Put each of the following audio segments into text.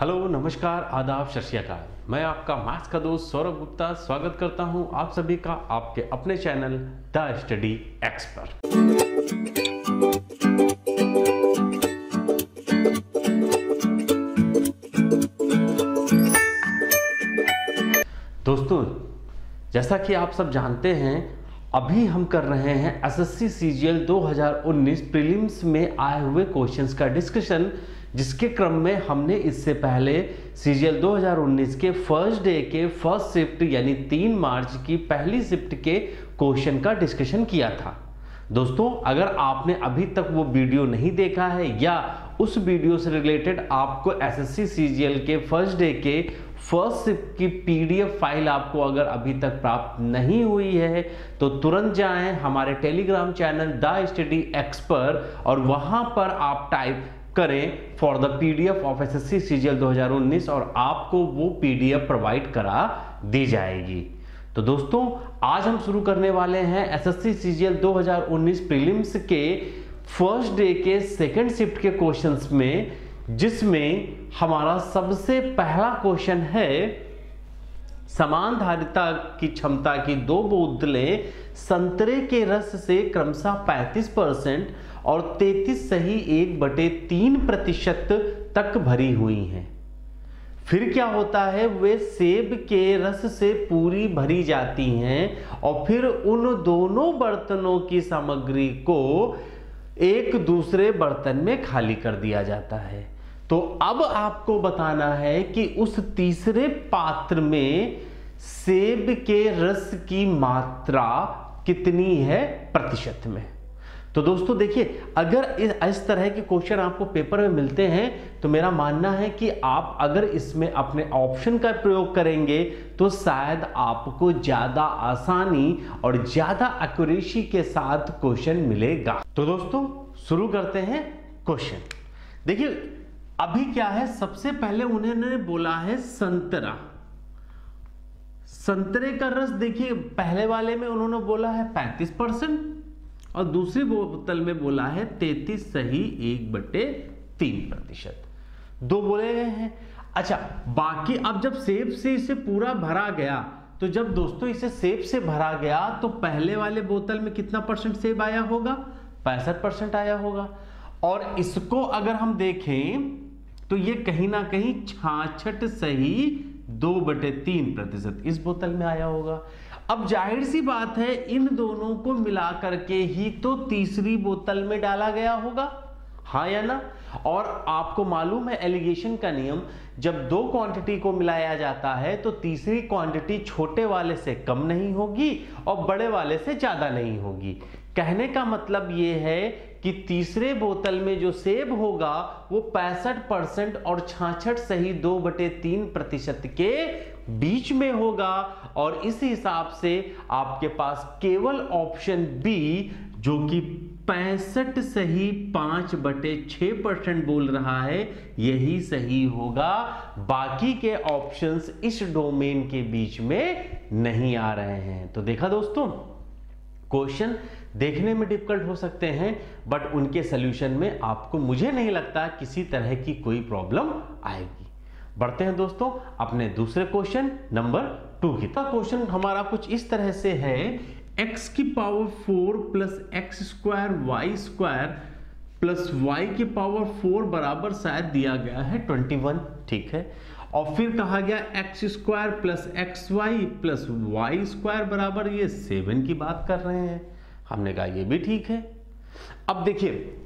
Hello, नमस्कार, आदाब सत मैं आपका मैथ्स का दोस्त सौरभ गुप्ता स्वागत करता हूँ आप सभी का आपके अपने चैनल द स्टडी एक्सपर्ट दोस्तों, जैसा कि आप सब जानते हैं, अभी हम कर रहे हैं एसएससी सीजीएल 2019 प्रीलिम्स में आए हुए क्वेश्चंस का डिस्कशन जिसके क्रम में हमने इससे पहले सीजीएल 2019 के फ़र्स्ट डे के फ़र्स्ट शिफ्ट, यानी 3 मार्च की पहली शिफ्ट के क्वेश्चन का डिस्कशन किया था। दोस्तों, अगर आपने अभी तक वो वीडियो नहीं देखा है या उस वीडियो से रिलेटेड आपको एसएससी सीजीएल के फ़र्स्ट डे के फ़र्स्ट शिफ्ट की पीडीएफ फ़ाइल आपको अगर अभी तक प्राप्त नहीं हुई है तो तुरंत जाएँ हमारे Telegram channel the study expert और वहाँ पर आप टाइप करें for the PDF of SSC CGL 2019 और आपको वो पीडीएफ प्रोवाइड करा दी जाएगी। तो दोस्तों, आज हम शुरू करने वाले हैं एसएससी सीजीएल 2019 प्रीलिम्स के फ़र्स्ट डे के सेकंड शिफ्ट के क्वेश्चंस में, जिसमें हमारा सबसे पहला क्वेश्चन है समान धारिता की क्षमता की दो बोतलें संतरे के रस से क्रमशः 35 परसेंट और 33 सही एक बटे तीन प्रतिशत तक भरी हुई हैं। फिर क्या होता है, वे सेब के रस से पूरी भरी जाती हैं और फिर उन दोनों बर्तनों की सामग्री को एक दूसरे बर्तन में खाली कर दिया जाता है। तो अब आपको बताना है कि उस तीसरे पात्र में सेब के रस की मात्रा कितनी है प्रतिशत में। तो दोस्तों देखिए अगर इस, इस तरह के क्वेश्चन आपको पेपर में मिलते हैं तो मेरा मानना है कि आप अगर इसमें अपने ऑप्शन का प्रयोग करेंगे तो शायद आपको ज़्यादा आसानी और ज़्यादा एक्यूरेसी के साथ क्वेश्चन मिलेगा। तो दोस्तों शुरू करते हैं क्वेश्चन देखिए अभी क्या है सबसे पहले उन्होंने बोला है संतरा। संतरे का रस देखिए पहले वाले में उन्होंने बोला है 35 परसेंट और दूसरी बोतल में बोला है 33 सही एक बटे तीन प्रतिशत। दो बोले गए हैं। अच्छा बाकी अब जब सेब से इसे पूरा भरा गया तो जब दोस्तों इसे सेब से भरा गया तो पहले वाले बोतल में कितना परसेंट सेब आया होगा? पैंसठ परसेंट आया होगा। और इसको अगर हम देखें तो ये कहीं ना कहीं छाछठ सही दो बटे तीन प्रतिशत इस बोतल में आया होगा। अब ज़ाहिर सी बात है, इन दोनों को मिला करके ही तो तीसरी बोतल में डाला गया होगा। हाँ या ना? और आपको मालूम है, एलिगेशन का नियम, जब दो क्वांटिटी को मिलाया जाता है तो तीसरी क्वांटिटी छोटे वाले से कम नहीं होगी और बड़े वाले से ज़्यादा नहीं होगी। कहने का मतलब यह है कि तीसरे बोतल में जो सेब होगा, वो पैंसठ परसेंट और छाछठ सही दो बटे तीन प्रतिशत के बीच में होगा और इस हिसाब से आपके पास केवल ऑप्शन बी जो कि पैंसठ सही पाँच बटे छ परसेंट बोल रहा है, यही सही होगा। बाकी के ऑप्शंस इस डोमेन के बीच में नहीं आ रहे हैं। तो देखा दोस्तों? क्वेश्चन देखने में डिफ़िकल्ट हो सकते हैं, बट उनके सोल्यूशन में आपको मुझे नहीं लगता किसी तरह की कोई प्रॉब्लम आएगी। बढ़ते हैं दोस्तों, अपने दूसरे क्वेश्चन, नंबर टू की। तो क्वेश्चन हमारा कुछ इस तरह से है, x की power four plus X square Y square plus Y की पावर फोर बराबर शायद दिया गया है ट्वेंटी वन, ठीक है? और फिर कहा गया X square plus X Y plus Y square बराबर ये सेवन की बात कर रहे हैं। हमने कहा ये भी ठीक है। अब देखिए,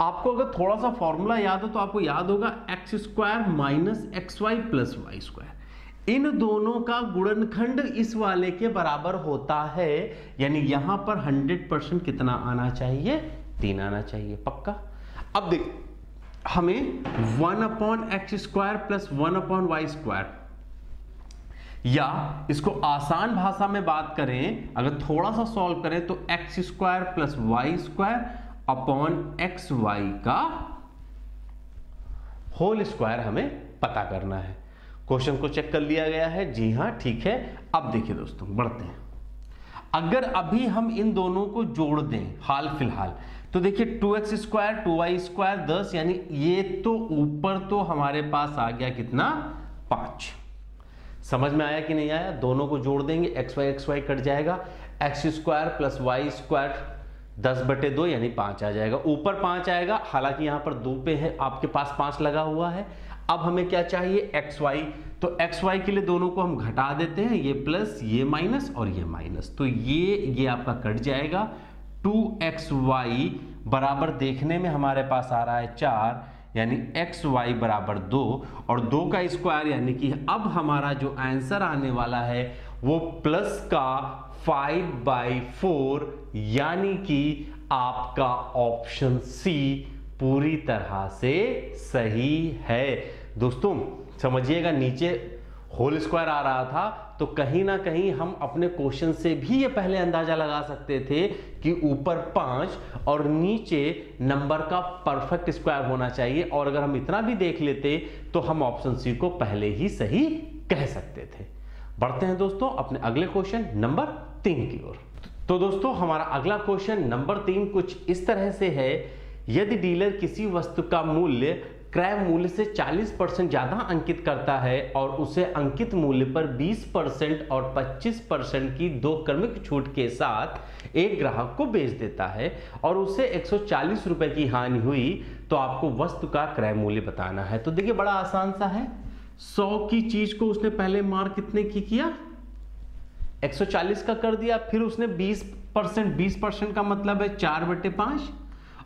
आपको अगर थोड़ा सा फॉर्मूला याद हो तो आपको याद होगा X square minus X Y plus Y square इन दोनों का गुणनखंड इस वाले के बराबर होता है, यानी यहाँ पर 100 परसेंट कितना आना चाहिए? तीन आना चाहिए, पक्का? अब देख हमें one upon X square plus one upon Y square. या इसको आसान भाषा में बात करें, अगर थोड़ा सा सॉल्व करें तो X square plus Y square upon X Y का होल स्क्वायर हमें पता करना है। क्वेश्चन को चेक कर लिया गया है। जी हाँ, ठीक है। अब देखिए दोस्तों, बढ़ते हैं। अगर अभी हम इन दोनों को जोड़ दें, हाल फ़िलहाल तो देखिए two X square two Y square दस यानी ये तो ऊपर तो हमारे पास आ गया कितना? पाँच। समझ में आया कि नहीं आया? दोनों को जोड़ देंगे X Y X Y cut जाएगा। X square plus Y square दस बटे दो यानी पाँच आ जाएगा। ऊपर पाँच आएगा, हालाँकि यहाँ पर दो पे है, आपके पास पाँच लगा हुआ है। अब हमें क्या चाहिए? एक्स वाई तो एक्स वाई के लिए दोनों को हम घटा देते हैं, ये प्लस ये माइनस और ये माइनस तो ये ये आपका कट जाएगा। टू एक्स वाई बराबर देखने में हमारे पास आ रहा है चार, यानी एक्स वाई बराबर दो, और दो का स्क्वायर यानी कि अब हमारा जो आंसर आने वाला है वो प्लस का फाइव बाई फोर, यानी कि आपका ऑप्शन सी पूरी तरह से सही है। दोस्तों, समझिएगा, नीचे होल स्क्वायर आ रहा था तो कहीं ना कहीं हम अपने क्वेश्चन से भी ये पहले अंदाज़ा लगा सकते थे कि ऊपर पाँच और नीचे नंबर का परफेक्ट स्क्वायर होना चाहिए। और अगर हम इतना भी देख लेते तो हम ऑप्शन सी को पहले ही सही कह सकते थे। बढ़ते हैं दोस्तों अपने अगले क्वेश्चन नंबर तीन की ओर। तो दोस्तों हमारा अगला क्वेश्चन नंबर तीन कुछ इस तरह से है। यदि डीलर किसी वस्तु का मूल्य क्रय मूल्य से 40 परसेंट ज़्यादा अंकित करता है और उसे अंकित मूल्य पर 20 परसेंट और 25 परसेंट की दो क्रमिक छूट के साथ एक ग्राहक को बेच देता है और उसे 140 रुपए की हानि हुई तो आपको वस्तु का क्रय मूल्य बताना है। तो देखिए, बड़ा आसान सा है। 100 की चीज़ को उसने पहले मार कितने की किया? 140 का कर दिया, फिर उसने 20 परसेंट, बीस परसेंट का मतलब है चार बटे पाँच,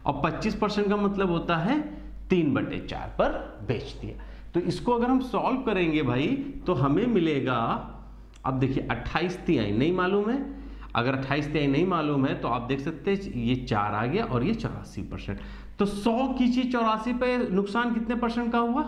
और 25 परसेंट का मतलब होता है तीन बटे चार पर बेच दिया। तो इसको अगर हम सॉल्व करेंगे भाई तो हमें मिलेगा, अब देखिए, अट्ठाईस तिहाई नहीं मालूम है। अगर अट्ठाईस तिहाई नहीं मालूम है तो आप देख सकते हैं, ये चार आ गया और ये चौरासी परसेंट। तो सौ की चीज़ चौरासी पे नुकसान कितने परसेंट का हुआ?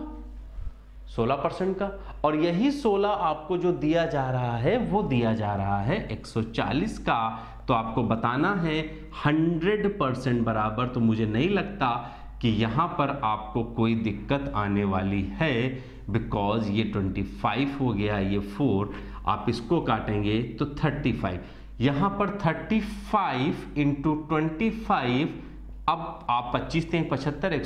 सोलह परसेंट का। और यही सोलह आपको जो दिया जा रहा है, वो दिया जा रहा है 140 का। तो आपको बताना है 100 परसेंट बराबर तो मुझे नहीं लगता। कि यहाँ पर आपको कोई दिक्कत आने वाली है बिकॉज़ ये 25 हो गया, ये 4 आप इसको काटेंगे तो 35 यहाँ पर 35 फाइव इंटू ट्वेंटी अब आप 25 थे पचहत्तर, एक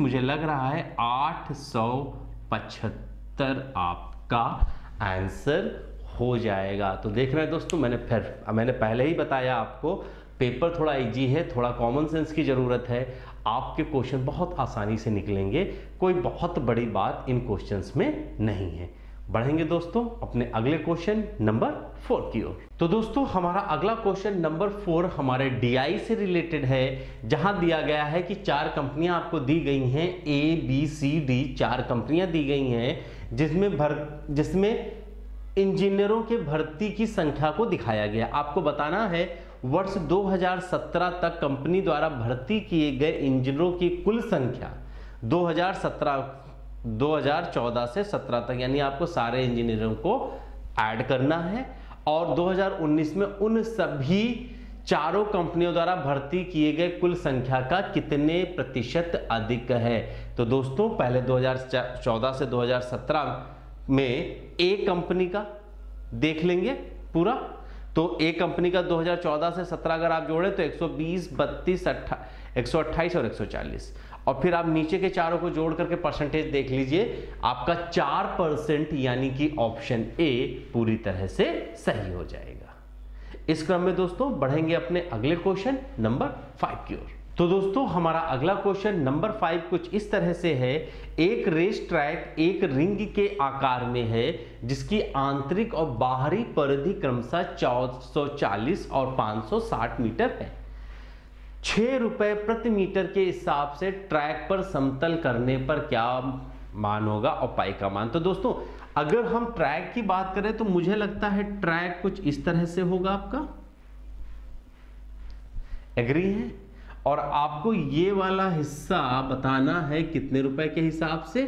मुझे लग रहा है 875 आपका आंसर हो जाएगा। तो देख रहे हैं दोस्तों, मैंने फिर, मैंने पहले ही बताया आपको पेपर थोड़ा इजी है, थोड़ा कॉमन सेंस की ज़रूरत है। आपके क्वेश्चन बहुत आसानी से निकलेंगे। कोई बहुत बड़ी बात इन क्वेश्चंस में नहीं है। बढ़ेंगे दोस्तों अपने अगले क्वेश्चन नंबर फोर की ओर। तो दोस्तों, हमारा अगला क्वेश्चन नंबर फोर हमारे डीआई से रिलेटेड है, जहाँ दिया गया है कि चार कंपनियाँ आपको दी गई हैं। ए बी सी डी चार कंपनियाँ दी गई हैं, जिसमें भर, जिसमें इंजीनियरों के भर्ती की संख्या को दिखाया गया। आपको बताना है वर्ष 2017 तक कंपनी द्वारा भर्ती किए गए इंजीनियरों की कुल संख्या 2017 2014 से 17 तक, यानी आपको सारे इंजीनियरों को ऐड करना है। और 2019 में उन सभी चारों कंपनियों द्वारा भर्ती किए गए कुल संख्या का कितने प्रतिशत अधिक है? तो दोस्तों, पहले 2014 से 2017 में एक कंपनी का देख लेंगे पूरा। तो एक कंपनी का 2014 से 17 अगर आप जोड़े तो 120, 32, 128 और 140 और फिर आप नीचे के चारों को जोड़ करके परसेंटेज देख लीजिए आपका चार परसेंट यानी कि ऑप्शन ए पूरी तरह से सही हो जाएगा। इस क्रम में दोस्तों बढ़ेंगे अपने अगले क्वेश्चन नंबर फाइव की ओर। तो दोस्तों, हमारा अगला क्वेश्चन नंबर फाइव कुछ इस तरह से है। एक रेस ट्रैक एक रिंग के आकार में है, जिसकी आंतरिक और बाहरी परिधि क्रमशः 440 और 560 मीटर है। छह रुपए प्रति मीटर के हिसाब से ट्रैक पर समतल करने पर क्या मान होगा और पाई का मान। तो दोस्तों, अगर हम ट्रैक की बात करें तो मुझे लगता है ट्रैक कुछ इस तरह से होगा आपका। एग्री है? और आपको ये वाला हिस्सा बताना है कितने रुपए के हिसाब से?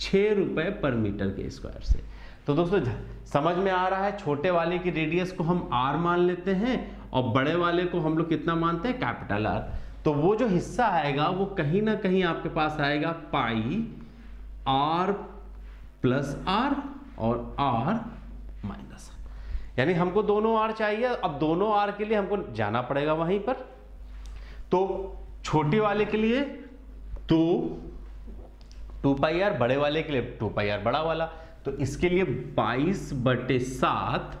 छह रुपए पर मीटर के स्क्वायर से। तो दोस्तों समझ में आ रहा है, छोटे वाले की रेडियस को हम आर मान लेते हैं और बड़े वाले को हम लोग कितना मानते हैं? कैपिटल आर तो वो जो हिस्सा आएगा, वो कहीं ना कहीं आपके पास आएगा पाई आर प्लस आर और आर माइनस यानी हमको दोनों आर चाहिए। अब दोनों आर के लिए हमको जाना पड़ेगा वहीं पर। तो छोटे वाले के लिए तो टू पाई आर, बड़े वाले के लिए टू पाई आर, बड़ा वाला। तो इसके लिए बाईस बटे सात।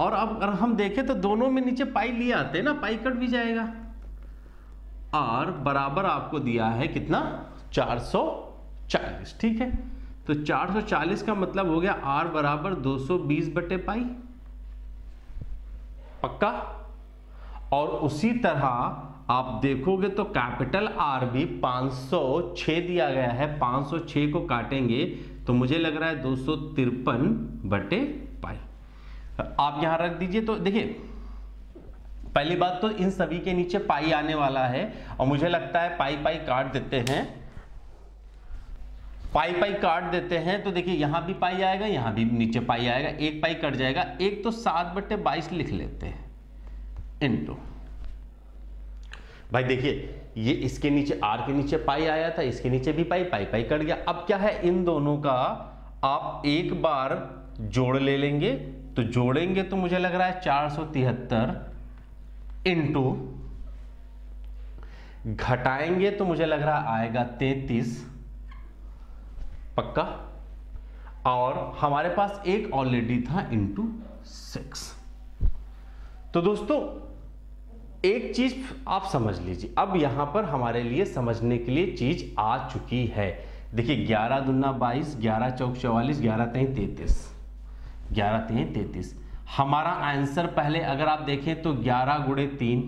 और अब अगर हम देखें तो दोनों में नीचे पाई लिए आते हैं ना, पाई कट भी जाएगा। आर बराबर आपको दिया है कितना? 440 ठीक है? तो 440 का मतलब हो गया आर बराबर 220 बटे पाई। पक्का? और उसी तरह आप देखोगे तो कैपिटल आर भी 506 दिया गया है। 506 को काटेंगे तो मुझे लग रहा है दो बटे पाई। आप यहाँ रख दीजिए तो देखिए, पहली बात तो इन सभी के नीचे पाई आने वाला है और मुझे लगता है पाई पाई काट देते हैं। पाई पाई काट देते हैं तो देखिए यहाँ भी पाई आएगा, यहाँ भी नीचे पाई आएगा, एक पाई कट जाएगा। एक तो सात बट्टे बाईस लिख लेते हैं। इनटू भाई देखिए, ये इसके नीचे, आर के नीचे पाई आया था, इसके नीचे भी पाई पाई पाई कट गया। अब क्या है इन दोनों का? आप एक बार जोड़ ले लेंगे तो जोड़ेंगे तो मुझे लग रहा है चार सौ तिहत्तर इंटू घटाएँगे तो मुझे लग रहा आएगा तैतीस, पक्का? और हमारे पास एक ऑलरेडी था इंटू सिक्स तो दोस्तों एक चीज़ आप समझ लीजिए। अब यहाँ पर हमारे लिए समझने के लिए चीज़ आ चुकी है। देखिए, ग्यारह दुना बाईस, ग्यारह चौक चौवालीस, ग्यारह तीन तैतीस। ग्यारह तीन तैतीस। हमारा आंसर पहले अगर आप देखें तो ग्यारह गुड़े तीन।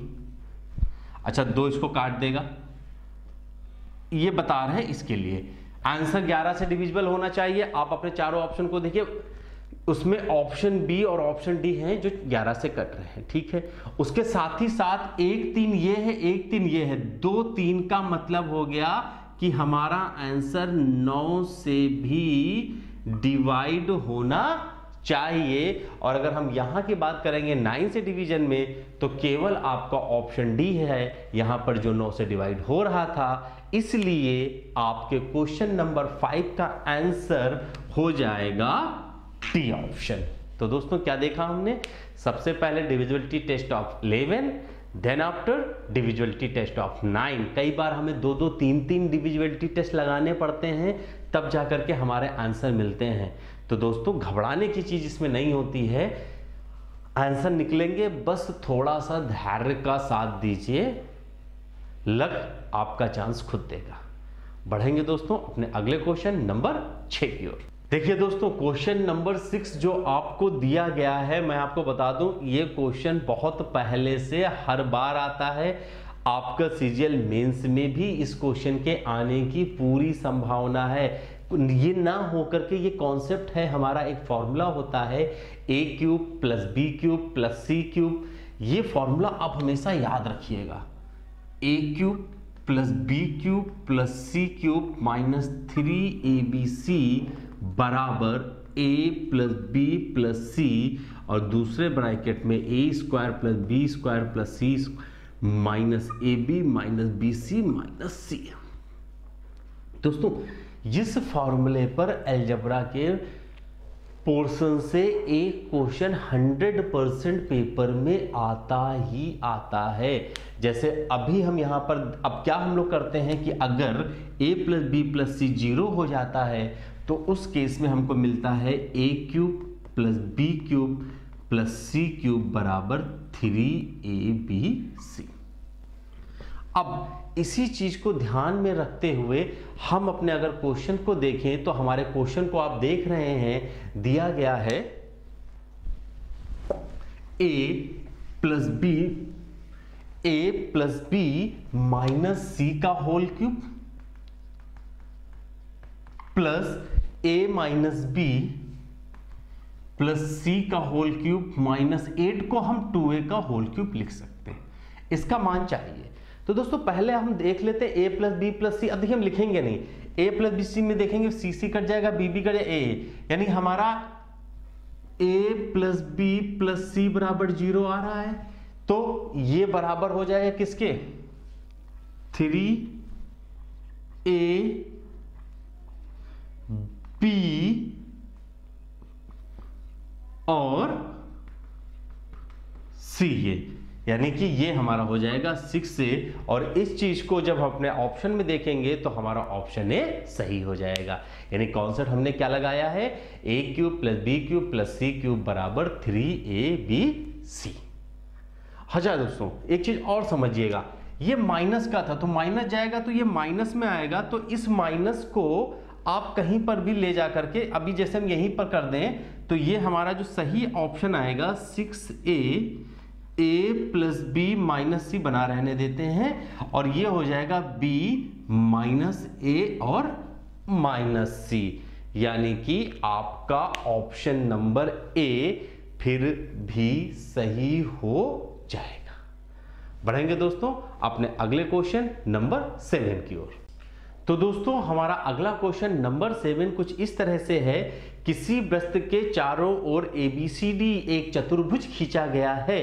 अच्छा दो इसको काट देगा। ये बता रहे हैं इसके लिए। आंसर 11 से डिविजिबल होना चाहिए। आप अपने चारों ऑप्शन को देखिए। उसमें ऑप्शन बी और ऑप्शन डी हैं जो 11 से कट रहे हैं, ठीक है? उसके साथ ही साथ एक तीन ये है, एक तीन ये है। दो तीन का मतलब हो गया कि हमारा आंसर 9 से भी डिवाइड होना चाहिए। और अगर हम यहाँ की बात करेंगे 9 से डिवीज़न में तो केवल आपका ऑप्शन डी है। यहाँ पर जो 9 से डिवाइड हो रहा था, इसलिए आपके क्वेश्चन नंबर फाइव का आंसर हो जाएगा टी ऑप्शन तो दोस्तों, क्या देखा हमने? सबसे पहले divisibility test of 11 then after divisibility test of nine कई बार हमें दो दो, तीन तीन डिविजुअलिटी टेस्ट लगाने पड़ते हैं, तब जाकर के हमारे आंसर मिलते हैं। तो दोस्तों, घबराने की चीज़ इसमें नहीं होती है। आंसर निकलेंगे, बस थोड़ा सा धैर्य का साथ दीजिए। लक आपका चांस खुद देगा। बढ़ेंगे दोस्तों, अपने अगले क्वेश्चन नंबर छ की ओर। देखिए दोस्तों क्वेश्चन नंबर सिक्स जो आपको दिया गया है, मैं आपको बता दूँ, ये क्वेश्चन बहुत पहले से हर बार आता है। आपका सीजीएल मेंस में भी इस क्वेश्चन के आने की पूरी संभावना है। ये ना होकर के ये कॉन्सेप्ट है, हमारा एक फॉर्मूला होता है A cube plus B cube plus C cube ये फॉर्मूला आप हमेशा याद रखिएगा। A cube plus B cube plus C cube minus three A B C बराबर A plus B plus C और दूसरे ब्रैकेट में A square plus B square plus C minus A B minus B C minus C दोस्तों जिस फॉर्मूले पर algebra के portion से एक क्वेश्चन 100 परसेंट पेपर में आता ही आता है। जैसे अभी हम यहाँ पर, अब क्या हम लोग करते हैं कि अगर a plus B plus C zero हो जाता है तो उस केस में हमको मिलता है A cube plus B cube plus C cube बराबर थ्री ए बी सी अब इसी चीज़ को ध्यान में रखते हुए हम अपने अगर क्वेश्चन को देखें तो हमारे क्वेश्चन को आप देख रहे हैं, दिया गया है A plus B A plus B minus C का whole cube plus A minus B plus C का होल क्यूब माइनस एट को हम टू ए का होल क्यूब लिख सकते हैं। इसका मान चाहिए। तो दोस्तों, पहले हम देख लेते हैं A plus B plus C अब देखिए, हम लिखेंगे नहीं। ए प्लस बी सी में देखेंगे सी सी कट जाएगा बी बी कट जाएगा ए यानी हमारा A plus B plus C बराबर ज़ीरो आ रहा है। तो ये बराबर हो जाएगा किसके? थ्री ए बी और सी ये। यानी कि ये हमारा हो जाएगा सिक्स ए और इस चीज़ को जब हम अपने ऑप्शन में देखेंगे तो हमारा ऑप्शन ए सही हो जाएगा। यानी कॉन्सेप्ट हमने क्या लगाया है? A cube plus B cube plus C cube बराबर थ्री ए बी सी अच्छा दोस्तों, एक चीज़ और समझिएगा। ये माइनस का था तो माइनस जाएगा तो ये माइनस में आएगा तो इस माइनस को आप कहीं पर भी ले जा करके अभी जैसे हम यहीं पर कर दें तो ये हमारा जो सही ऑप्शन आएगा six A A plus B minus C बना रहने देते हैं, और ये हो जाएगा बी माइनस ए और माइनस सी यानी कि आपका ऑप्शन नंबर ए फिर भी सही हो जाएगा। बढ़ेंगे दोस्तों अपने अगले क्वेश्चन नंबर सेवन की ओर। तो दोस्तों, हमारा अगला क्वेश्चन नंबर सेवन कुछ इस तरह से है। किसी वृत्त के चारों ओर ए बी सी डी एक चतुर्भुज खींचा गया है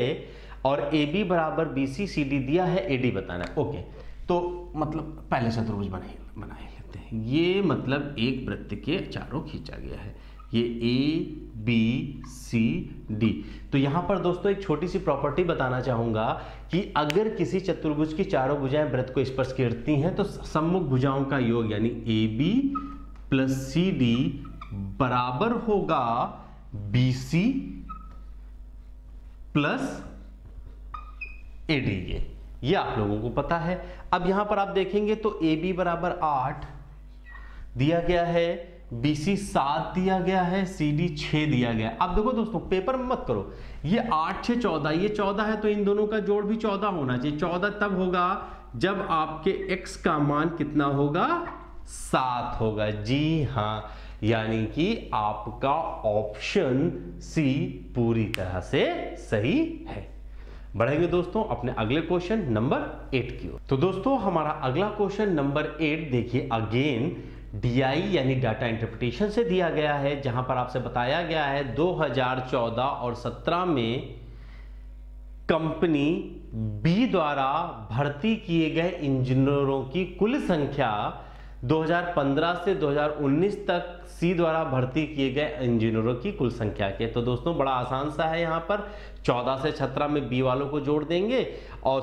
और ए बी बराबर बी सी सी डी दिया है ए डी बताना ओके तो मतलब पहले चतुर्भुज बनाए बनाए लेते हैं। ये मतलब एक वृत्त के चारों खींचा गया है। ये ए बी सी डी तो यहाँ पर दोस्तों एक छोटी सी प्रॉपर्टी बताना चाहूँगा कि अगर किसी चतुर्भुज की चारों भुजाएँ वृत्त को स्पर्श करती हैं तो सम्मुख भुजाओं का योग यानी A B plus C D बराबर होगा B C plus A D ये। ये आप लोगों को पता है। अब यहाँ पर आप देखेंगे तो ए बी बराबर आठ दिया गया है। बीसी सात दिया गया है सी डी छह दिया गया है। अब देखो दोस्तों पेपर मत करो। ये आठ, छह, चौदह, ये चौदह है तो इन दोनों का जोड़ भी चौदह होना चाहिए। चौदह तब होगा जब आपके एक्स का मान कितना होगा? सात होगा। जी हाँ, यानी कि आपका ऑप्शन सी पूरी तरह से सही है। बढ़ेंगे दोस्तों अपने अगले क्वेश्चन नंबर एट की ओर। तो दोस्तों, हमारा अगला क्वेश्चन नंबर एट देखिए अगेन डीआई यानी डाटा इंटरप्रिटेशन से दिया गया है, जहाँ पर आपसे बताया गया है 2014 और 17 में कंपनी बी द्वारा भर्ती किए गए इंजीनियरों की कुल संख्या 2015 से 2019 तक सी द्वारा भर्ती किए गए इंजीनियरों की कुल संख्या के। तो दोस्तों, बड़ा आसान सा है यहाँ पर। 14 से 17 में बी वालों को जोड़ देंगे और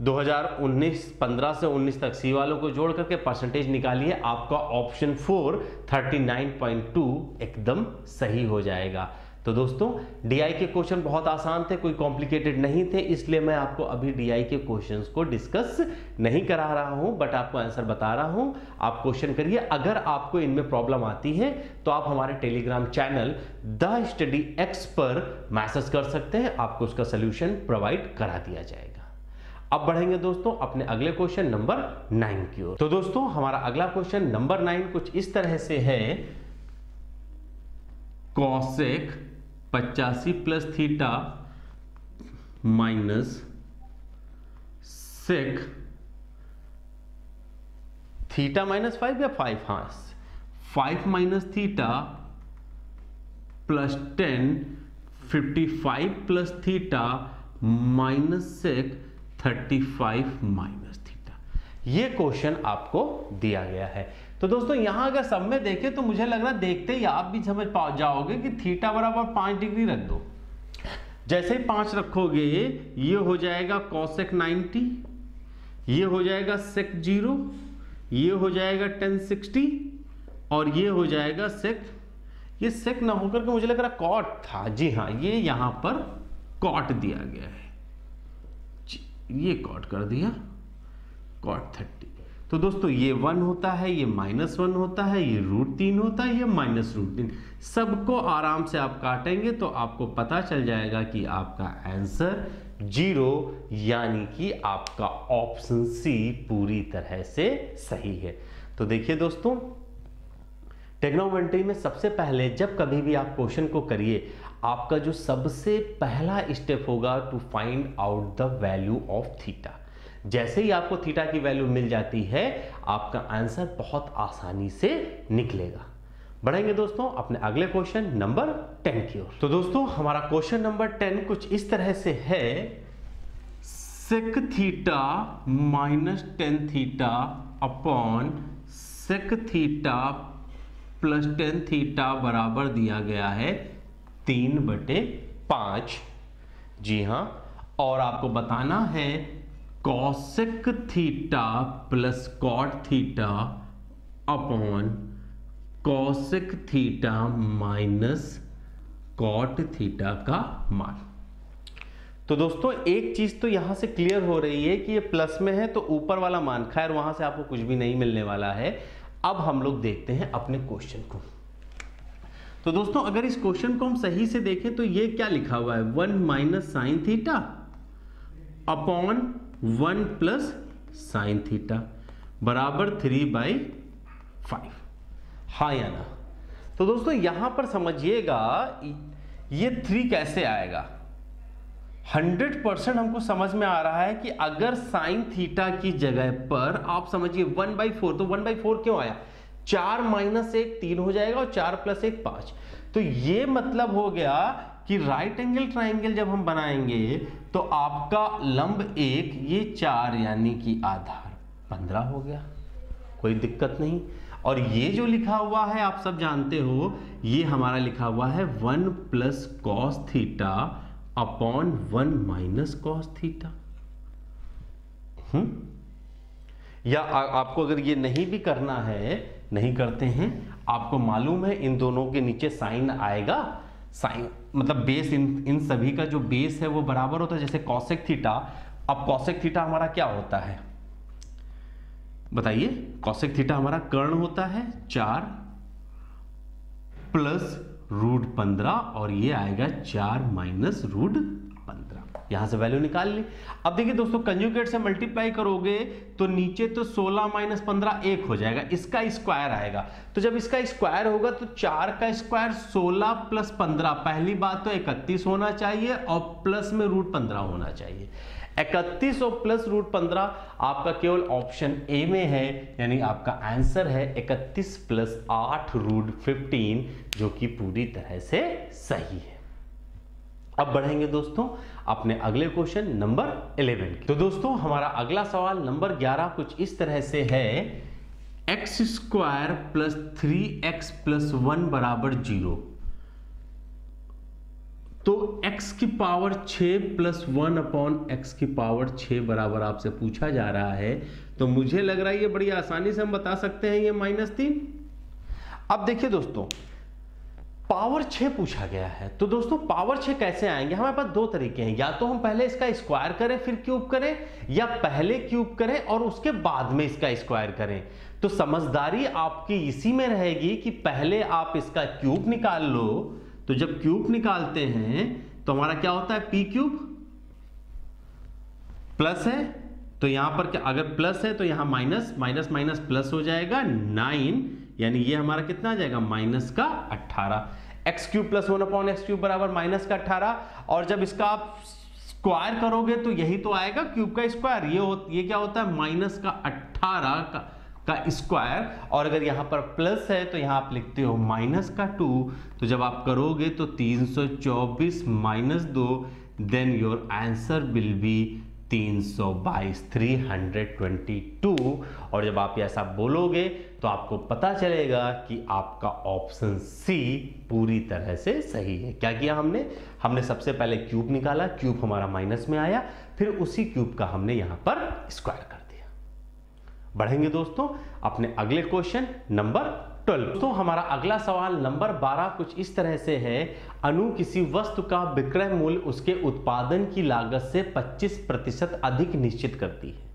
2019 15 से 19 तक सी वालों को जोड़ करके परसेंटेज निकालिए, आपका ऑप्शन फोर 39.2 एकदम सही हो जाएगा। तो दोस्तों डीआई के क्वेश्चन बहुत आसान थे, कोई कॉम्प्लिकेटेड नहीं थे, इसलिए मैं आपको अभी डीआई के क्वेश्चंस को डिस्कस नहीं करा रहा हूँ बट आपको आंसर बता रहा हूँ। आप क्वेश्चन करिए, अगर आपको इनमें प्रॉब्लम आती है तो आप हमारे Telegram channel the Study X पर मैसेज कर सकते हैं, आपको उसका सोल्यूशन प्रोवाइड करा दिया जाएगा। अब बढ़ेंगे दोस्तों अपने अगले क्वेश्चन नंबर नाइन की ओर। तो दोस्तों, हमारा अगला क्वेश्चन नंबर नाइन कुछ इस तरह से है। कॉसेक पचासी plus theta minus sec theta minus five या फाइव हाँ five minus theta plus ten fifty five plus theta minus sec 35 minus theta ये क्वेश्चन आपको दिया गया है। तो दोस्तों, यहाँ अगर सब में देखें तो मुझे लग रहा देखते ही आप भी समझ पा, जाओगे कि थीटा बराबर पाँच डिग्री रख दो। जैसे ही पाँच रखोगे, ये हो जाएगा कॉसेक 90 ये हो जाएगा सेक ज़ीरो ये हो जाएगा टेन सिक्सटी और ये हो जाएगा सेक ये सेक ना होकर के मुझे लग रहा कॉट था। जी हाँ ये यहाँ पर कॉट दिया गया है। ये कॉट कर दिया, कॉट थर्टी। तो दोस्तों, ये वन होता है, ये माइनस वन होता है, ये रूट तीन होता है, ये माइनस रूट तीन। सबको आराम से आप काटेंगे तो आपको पता चल जाएगा कि आपका आंसर ज़ीरो, यानी कि आपका ऑप्शन सी पूरी तरह से सही है। तो देखिए दोस्तों टेक्नोमेंट्री में सबसे पहले जब कभी भी आप क्वेश्चन को करिए, आपका जो सबसे पहला स्टेप होगा to find out the value of theta. जैसे ही आपको थीटा की वैल्यू मिल जाती है, आपका आंसर बहुत आसानी से निकलेगा। बढ़ेंगे दोस्तों अपने अगले क्वेश्चन नंबर टेन की ओर। तो दोस्तों, हमारा क्वेश्चन नंबर टेन कुछ इस तरह से है। Sec theta minus ten theta upon sec theta plus ten theta बराबर दिया गया है तीन बटे पाँच। जी हाँ, और आपको बताना है cosec theta plus cot theta upon cosec theta minus cot theta का मान। तो दोस्तों, एक चीज़ तो यहाँ से क्लियर हो रही है कि ये प्लस में है तो ऊपर वाला मान, खैर वहाँ से आपको कुछ भी नहीं मिलने वाला है। अब हम लोग देखते हैं अपने क्वेश्चन को। तो दोस्तों, अगर इस क्वेश्चन को हम सही से देखें तो ये क्या लिखा हुआ है? One minus sine theta upon one plus sine theta बराबर थ्री बाई फाइव। हा या ना? तो दोस्तों, यहाँ पर समझिएगा, ये थ्री कैसे आएगा? हंड्रेड परसेंट हमको समझ में आ रहा है कि अगर साइन थीटा की जगह पर आप समझिए वन बाई फोर तो वन बाई फोर क्यों आया? चार माइनस एक तीन हो जाएगा और चार प्लस एक पाँच। तो ये मतलब हो गया कि राइट एंगल ट्राइंगल जब हम बनाएँगे तो आपका लंब एक, ये चार यानी कि आधार पंद्रह हो गया। कोई दिक्कत नहीं। और ये जो लिखा हुआ है, आप सब जानते हो, ये हमारा लिखा हुआ है one plus cos theta upon one minus cos theta हम्म? या आ, आपको अगर ये नहीं भी करना है नहीं करते हैं आपको मालूम है इन दोनों के नीचे साइन आएगा? साइन मतलब बेस इन इन सभी का जो बेस है वो बराबर होता है जैसे कौशिक थीटा अब कौशिक थीटा हमारा क्या होता है? बताइए कौशिक थीटा हमारा कर्ण होता है चार प्लस रूट पंद्रह और ये आएगा चार माइनस रूट पंद्रह। यहाँ से वैल्यू निकाल ली। अब देखिए दोस्तों कंजुगेट से मल्टीप्लाई करोगे तो नीचे तो 16 माइनस पंद्रह एक हो जाएगा। इसका स्क्वायर आएगा। तो जब इसका स्क्वायर होगा तो चार का स्क्वायर 16 प्लस पंद्रह, पहली बात तो इकतीस होना चाहिए और प्लस में रूट पंद्रह होना चाहिए। इकतीस और प्लस रूट पंद्रह आपका केवल ऑप्शन ए में है, यानी आपका आंसर है इकतीस प्लस आठ रूट फिफ्टीन जो कि पूरी तरह से सही है। अब बढ़ेंगे दोस्तों अपने अगले क्वेश्चन नंबर 11 तो दोस्तों, हमारा अगला सवाल नंबर 11 कुछ इस तरह से है। X square plus three X plus one बराबर ज़ीरो तो x की power 6 plus one upon X की पावर 6 बराबर आपसे पूछा जा रहा है तो मुझे लग रहा है ये बड़ी आसानी से हम बता सकते हैं ये माइनस तीन। अब देखिए दोस्तों पावर 6 पूछा गया है तो दोस्तों पावर 6 कैसे आएँगे? हमारे पास दो तरीके हैं, या तो हम पहले इसका स्क्वायर करें, फिर क्यूब करें, या पहले क्यूब करें और उसके बाद में इसका स्क्वायर करें। तो समझदारी आपकी इसी में रहेगी कि पहले आप इसका क्यूब निकाल लो तो जब क्यूब निकालते हैं तो हमारा क्या होता है? P cube? प्लस है? तो यहाँ पर क्या अगर प्लस है तो यहाँ माइनस माइनस माइनस प्लस हो जाएगा नाइन। यानी ये हमारा कितना आ जाएगा? माइनस का अट्ठारह। X cube plus one upon X cube बराबर माइनस का अट्ठारह। और जब इसका आप स्क्वायर करोगे तो यही तो आएगा क्यूब का स्क्वायर। ये हो, ये क्या होता है? माइनस का अट्ठारह का का स्क्वायर, और अगर यहाँ पर प्लस है तो यहाँ आप लिखते हो माइनस का टू तो जब आप करोगे तो 324 माइनस दो then your answer will be 322 322 और जब आप ऐसा बोलोगे तो आपको पता चलेगा कि आपका ऑप्शन सी पूरी तरह से सही है। क्या किया हमने? हमने सबसे पहले क्यूब निकाला क्यूब हमारा माइनस में आया, फिर उसी क्यूब का हमने यहाँ पर स्क्वायर कर। बढ़ेंगे दोस्तों, अपने अगले क्वेश्चन नंबर ट्वेल्व तो हमारा अगला सवाल नंबर बारह कुछ इस तरह से है। अनु, किसी वस्तु का विक्रय मूल्य उसके उत्पादन की लागत से 25 प्रतिशत अधिक निश्चित करती है।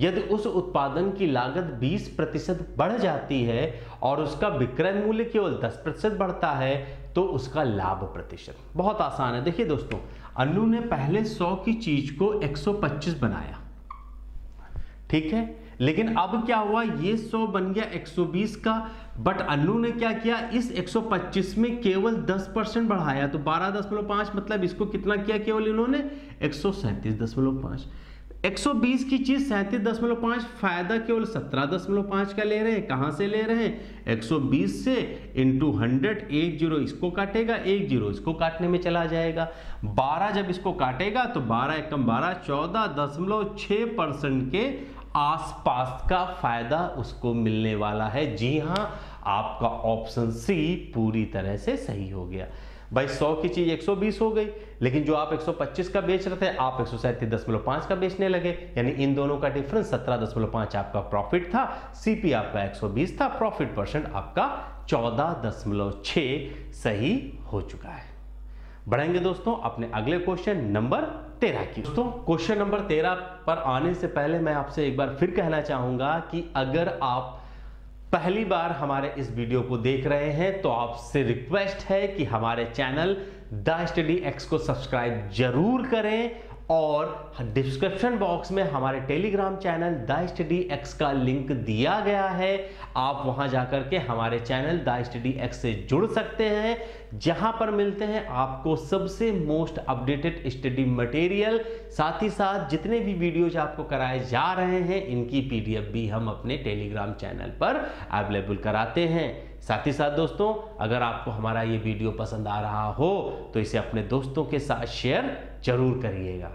यदि उस उत्पादन की लागत 20 प्रतिशत बढ़ जाती है और उसका विक्रय मूल्य केवल 10 प्रतिशत बढ़ता है तो उसका लाभ प्रतिशत। बहुत आसान है। देखिए दोस्तों, अनु ने पहले 100 की चीज़ को 125 बनाया। ठीक है? लेकिन अब क्या हुआ? ये 100 बन गया 120 का बट अन्नू ने क्या किया? इस 125 में केवल 10 परसेंट बढ़ाया। तो 12.5 मतलब इसको कितना किया केवल इन्होंने? एक सौ एक सौ बीस की चीज़ सैंतीस दशमलव पाँच, फ़ायदा केवल सत्रह दशमलव पाँच का ले रहे हैं। कहाँ से ले रहे हैं? 120 से इंटू हंड्रेड एक ज़ीरो इसको काटेगा, एक ज़ीरो इसको काटने में चला जाएगा। 12 जब इसको काटेगा तो 12 एकम बारह, चौदह दशमलव छह परसेंट के आसपास का फ़ायदा उसको मिलने वाला है। जी हाँ, आपका ऑप्शन सी पूरी तरह से सही हो गया। भाई 100 की चीज़ 120 हो गई, लेकिन जो आप 125 का बेच रहे थे, आप एक का बेचने लगे। यानी इन दोनों का डिफरेंस 17.5 आपका प्रॉफिट था सीपी आपका 120 था प्रॉफिट परसेंट आपका 14.6 सही हो चुका है। बढ़ेंगे दोस्तों अपने अगले क्वेश्चन नंबर तेरह की। दोस्तों क्वेश्चन नंबर तेरह पर आने से पहले मैं आपसे एक बार फिर कहना चाहूँगा कि अगर आप पहली बार हमारे इस वीडियो को देख रहे हैं तो आपसे रिक्वेस्ट है कि हमारे चैनल द स्टडी एक्स को सब्सक्राइब ज़रूर करें। और डिस्क्रिप्शन बॉक्स में हमारे Telegram channel the Study X का लिंक दिया गया है। आप वहाँ जाकर के हमारे चैनल द स्टडी एक्स से जुड़ सकते हैं। जहाँ पर मिलते हैं आपको सबसे मोस्ट अपडेटेड स्टडी मटेरियल साथ ही साथ जितने भी वीडियोज़ आपको कराए जा रहे हैं, इनकी पीडीएफ भी हम अपने टेलीग्राम चैनल पर अवेलेबल कराते हैं। साथ ही साथ दोस्तों, अगर आपको हमारा ये वीडियो पसंद आ रहा हो तो इसे अपने दोस्तों के साथ शेयर ज़रूर करिएगा।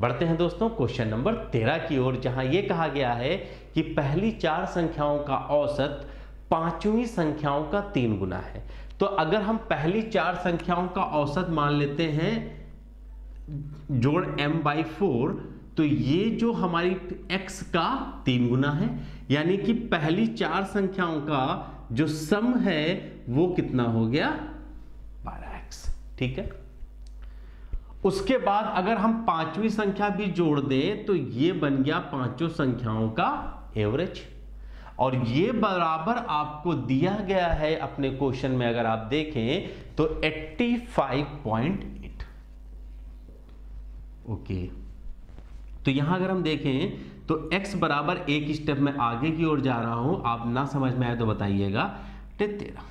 बढ़ते हैं दोस्तों, क्वेश्चन नंबर तेरह की ओर, जहाँ यह कहा गया है कि पहली चार संख्याओं का औसत पांचवी संख्याओं का तीन गुना है। तो अगर हम पहली चार संख्याओं का औसत मान लेते हैं, जोड़ m बाई फोर तो ये जो हमारी x का तीन गुना है, यानी कि पहली चार संख्याओं का जो सम है, वो कितना हो गया? 12x ठीक है? उसके बाद अगर हम पांचवी संख्या भी जोड़ दें तो ये बन गया पाँचों संख्याओं का एवरेज और ये बराबर आपको दिया गया है अपने क्वेश्चन में, अगर आप देखें तो 85.8 ओके। तो यहाँ अगर हम देखें तो x बराबर एक स्टेप में आगे की ओर जा रहा हूँ। आप ना समझ में आए तो बताइएगा। तेरह।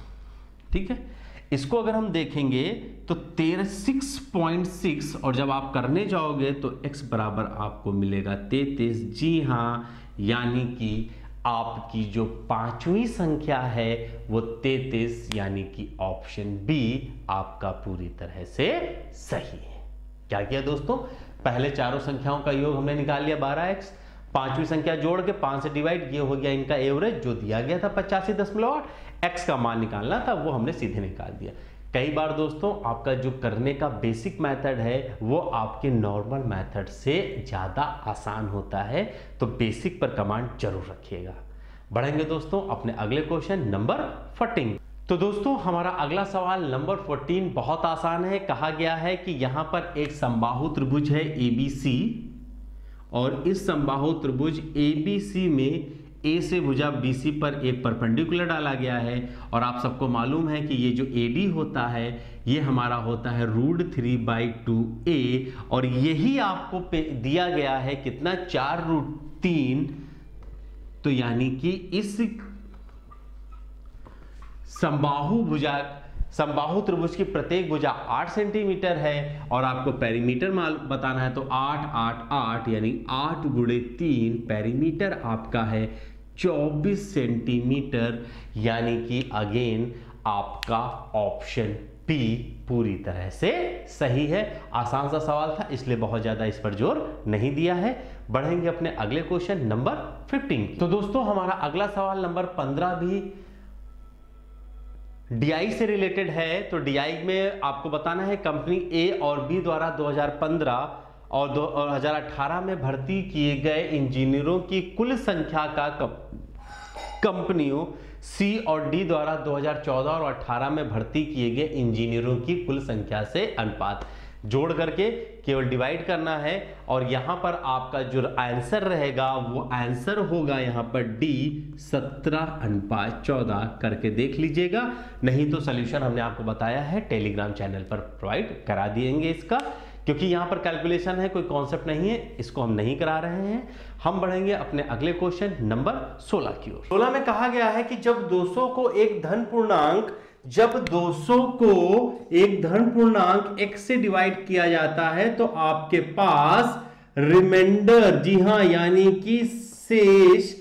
ठीक है? इसको अगर हम देखेंगे तो तेरह सिक्स पॉइंट सिक्स और जब आप करने जाओगे तो x बराबर आपको मिलेगा तैतीस। जी हाँ यानी कि आपकी जो पांचवी संख्या है, वो तैतीस, यानी कि ऑप्शन बी आपका पूरी तरह से सही है। क्या किया दोस्तों? पहले चारों संख्याओं का योग हमने निकाल लिया, बारह एक्स पांचवी संख्या जोड़ के पाँच से डिवाइड ये हो गया इनका एवरेज जो दिया गया था पचासी दशमलव आठ। एक्स का मान निकालना था, वो हमने सीधे निकाल दिया। कई बार दोस्तों, आपका जो करने का बेसिक मेथड है, वो आपके नॉर्मल मेथड से ज़्यादा आसान होता है तो बेसिक पर कमांड ज़रूर रखिएगा। बढ़ेंगे दोस्तों, अपने अगले क्वेश्चन नंबर फोर्टीन तो दोस्तों, हमारा अगला सवाल नंबर 14 बहुत आसान है। कहा गया है कि यहाँ पर एक संबाहु त्रिभुज है एबीसी और इस संबाहु त्रिभुज एबीसी में ए से भुजा बी सी पर एक परपेंडिकुलर डाला गया है और आप सबको मालूम है कि ये जो ए डी होता है, ये हमारा होता है root three by two A और यही आपको दिया गया है कितना? चार रूट तीन। तो यानी कि इस संबाहु भुजा संबाहु त्रिभुज की प्रत्येक भुजा 8 सेंटीमीटर है और आपको पेरीमीटर माल बताना है तो 8 8 8 यानी 8 गुड़े तीन पेरीमीटर आपका है 24 सेंटीमीटर, यानी कि अगेन आपका ऑप्शन पी पूरी तरह से सही है। आसान सा सवाल था, इसलिए बहुत ज़्यादा इस पर ज़ोर नहीं दिया है। बढ़ेंगे अपने अगले क्वेश्चन नंबर 15 तो दोस्तों, हमारा अगला सवाल नंबर 15 भी डीआई से रिलेटेड है तो डीआई में आपको बताना है कंपनी ए और बी द्वारा 2015 और 2018 में भर्ती किए गए इंजीनियरों की कुल संख्या का कंपनियों सी और डी द्वारा 2014 और 18 में भर्ती किए गए इंजीनियरों की कुल संख्या से अनुपात जोड़ करके केवल डिवाइड करना है और यहाँ पर आपका जो आंसर रहेगा, वो आंसर होगा यहाँ पर डी सत्रह अनुपात चौदह करके देख लीजिएगा। नहीं तो सोल्यूशन हमने आपको बताया है टेलीग्राम चैनल पर प्रोवाइड करा दिएँगे इसका। क्योंकि यहाँ पर कैलकुलेशन है, कोई कॉन्सेप्ट नहीं है, इसको हम नहीं करा रहे हैं। हम बढ़ेंगे अपने अगले क्वेश्चन नंबर 16 की ओर। 16 में कहा गया है कि जब 200 को एक धन पूर्णांक जब 200 को एक धन पूर्णांक x से डिवाइड किया जाता है तो आपके पास रिमाइंडर जी हाँ, यानी कि शेष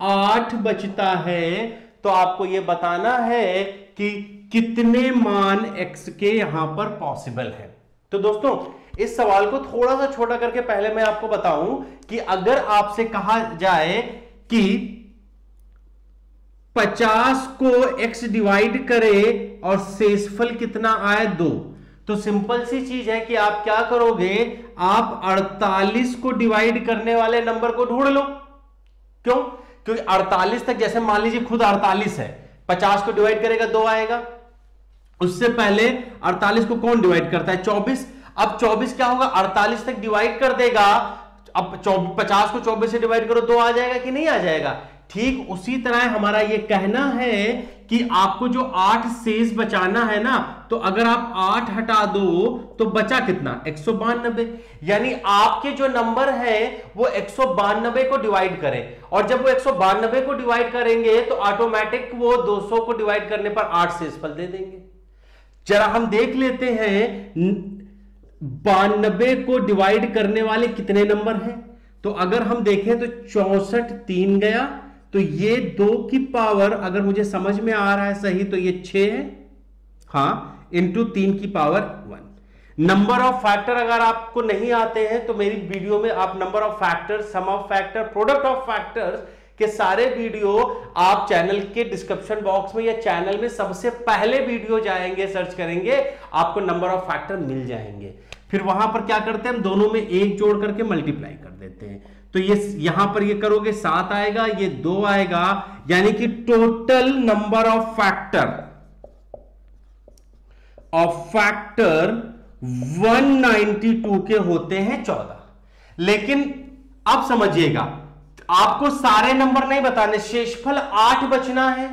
आठ बचता है। तो आपको यह बताना है कि कितने मान x के यहाँ पर पॉसिबल है। तो दोस्तों, इस सवाल को थोड़ा सा छोटा करके पहले मैं आपको बताऊँ कि अगर आपसे कहा जाए कि 50 को x डिवाइड करे और शेषफल कितना आए दो। तो सिंपल सी चीज़ है कि आप क्या करोगे, आप 48 को डिवाइड करने वाले नंबर को ढूंढ लो। क्यों? क्योंकि 48 तक जैसे मान लीजिए खुद 48 है 50 को डिवाइड करेगा, दो आएगा। उससे पहले 48 को कौन डिवाइड करता है? 24 अब 24 क्या होगा? 48 तक डिवाइड कर देगा। अब 50 को 24 से डिवाइड करो, दो आ जाएगा कि नहीं आ जाएगा? ठीक उसी तरह हमारा ये कहना है कि आपको जो आठ शेष बचाना है ना तो अगर आप आठ हटा दो तो बचा कितना? एक यानी आपके जो नंबर है, वो एक को डिवाइड करें। और जब वो एक को डिवाइड करेंगे तो ऑटोमेटिक वो 200 को डिवाइड करने पर आठ शेष फल दे देंगे। जरा हम देख लेते हैं, बानबे को डिवाइड करने वाले कितने नंबर हैं? तो अगर हम देखें तो चौसठ तीन गया तो ये दो की पावर अगर मुझे समझ में आ रहा है सही तो ये छ है। हाँ इंटू तीन की power one number of factor अगर आपको नहीं आते हैं तो मेरी वीडियो में आप number of factor sum of factor product of factors के सारे वीडियो आप चैनल के डिस्क्रिप्शन बॉक्स में या चैनल में सबसे पहले वीडियो जाएँगे सर्च करेंगे, आपको नंबर ऑफ़ फैक्टर मिल जाएँगे। फिर वहाँ पर क्या करते हैं, हम दोनों में एक जोड़ करके मल्टीप्लाई कर देते हैं। तो ये यहाँ पर ये करोगे, सात आएगा, ये दो आएगा, यानी कि total number of factor of factor 192 के होते हैं 14 लेकिन अब समझिएगा, आपको सारे नंबर नहीं बताने, शेषफल आठ बचना है,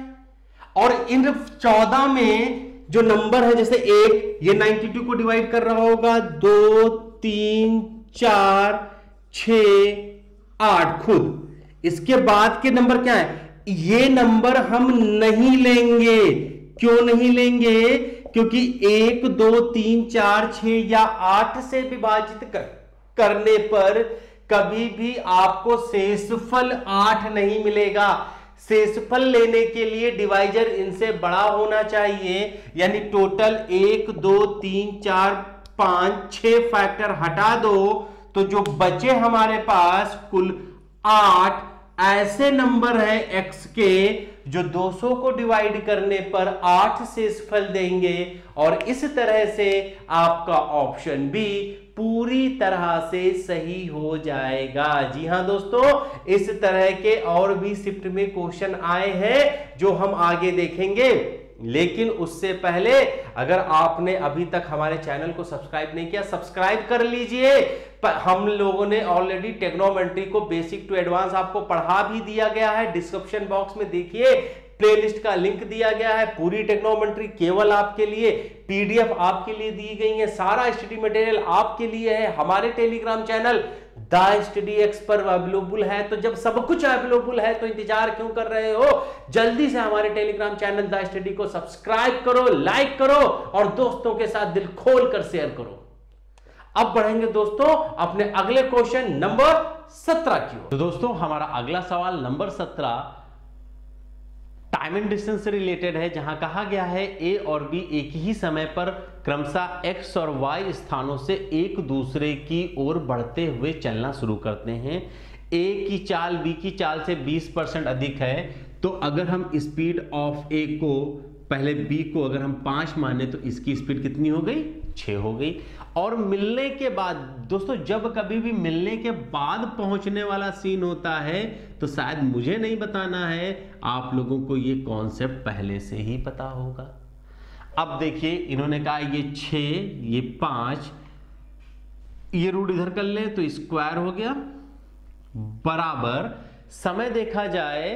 और इन चौदह में जो नंबर है, जैसे एक, ये 92 को डिवाइड कर रहा होगा, दो, तीन, चार छ आठ खुद। इसके बाद के नंबर क्या है? ये नंबर हम नहीं लेंगे। क्यों नहीं लेंगे? क्योंकि एक दो तीन चार छ या आठ से विभाजित कर, करने पर कभी भी आपको शेषफल आठ नहीं मिलेगा। शेषफल लेने के लिए डिवाइजर इनसे बड़ा होना चाहिए। यानी टोटल एक दो तीन चार पाँच छ फैक्टर हटा दो। तो जो बचे हमारे पास कुल आठ ऐसे नंबर है x के जो 200 को डिवाइड करने पर आठ शेषफल देंगे और इस तरह से आपका ऑप्शन बी पूरी तरह से सही हो जाएगा। जी हाँ दोस्तों, इस तरह के और भी शिफ्ट में क्वेश्चन आए हैं जो हम आगे देखेंगे। लेकिन उससे पहले अगर आपने अभी तक हमारे चैनल को सब्सक्राइब नहीं किया, सब्सक्राइब कर लीजिए। हम लोगों ने ऑलरेडी टेक्नोमेंट्री को बेसिक टू एडवांस आपको पढ़ा भी दिया गया है। डिस्क्रिप्शन बॉक्स में देखिए प्लेलिस्ट का लिंक दिया गया है। पूरी टेक्नोमेंट्री केवल आपके लिए पीडीएफ आपके लिए दी गई है। सारा स्टडी मटेरियल आपके लिए है। हमारे Telegram channel the Study X पर अवेलेबल है तो जब सब कुछ अवेलेबल है तो इंतज़ार क्यों कर रहे हो? जल्दी से हमारे टेलीग्राम चैनल द स्टडी को सब्सक्राइब करो लाइक करो, और दोस्तों के साथ दिल खोल कर शेयर करो। अब बढ़ेंगे दोस्तों, अपने अगले क्वेश्चन नंबर सत्रह की तो दोस्तों, हमारा अगला सवाल नंबर सत्रह टाइम एंड डिस्टेंस से रिलेटेड है, जहाँ कहा गया है ए और बी एक ही समय पर क्रमशः एक्स और वाई स्थानों से एक दूसरे की ओर बढ़ते हुए चलना शुरू करते हैं। ए की चाल बी की चाल से 20 परसेंट अधिक है। तो अगर हम स्पीड ऑफ़ ए को, पहले बी को अगर हम पाँच माने तो इसकी स्पीड कितनी हो गई? छह हो गई। और मिलने के बाद, दोस्तों, जब कभी भी मिलने के बाद पहुँचने वाला सीन होता है तो शायद मुझे नहीं बताना है। आप लोगों को ये कॉन्सेप्ट पहले से ही पता होगा। अब देखिए, इन्होंने कहा ये छ ये पाँच, ये रूट इधर कर ले तो स्क्वायर हो गया। बराबर, समय देखा जाए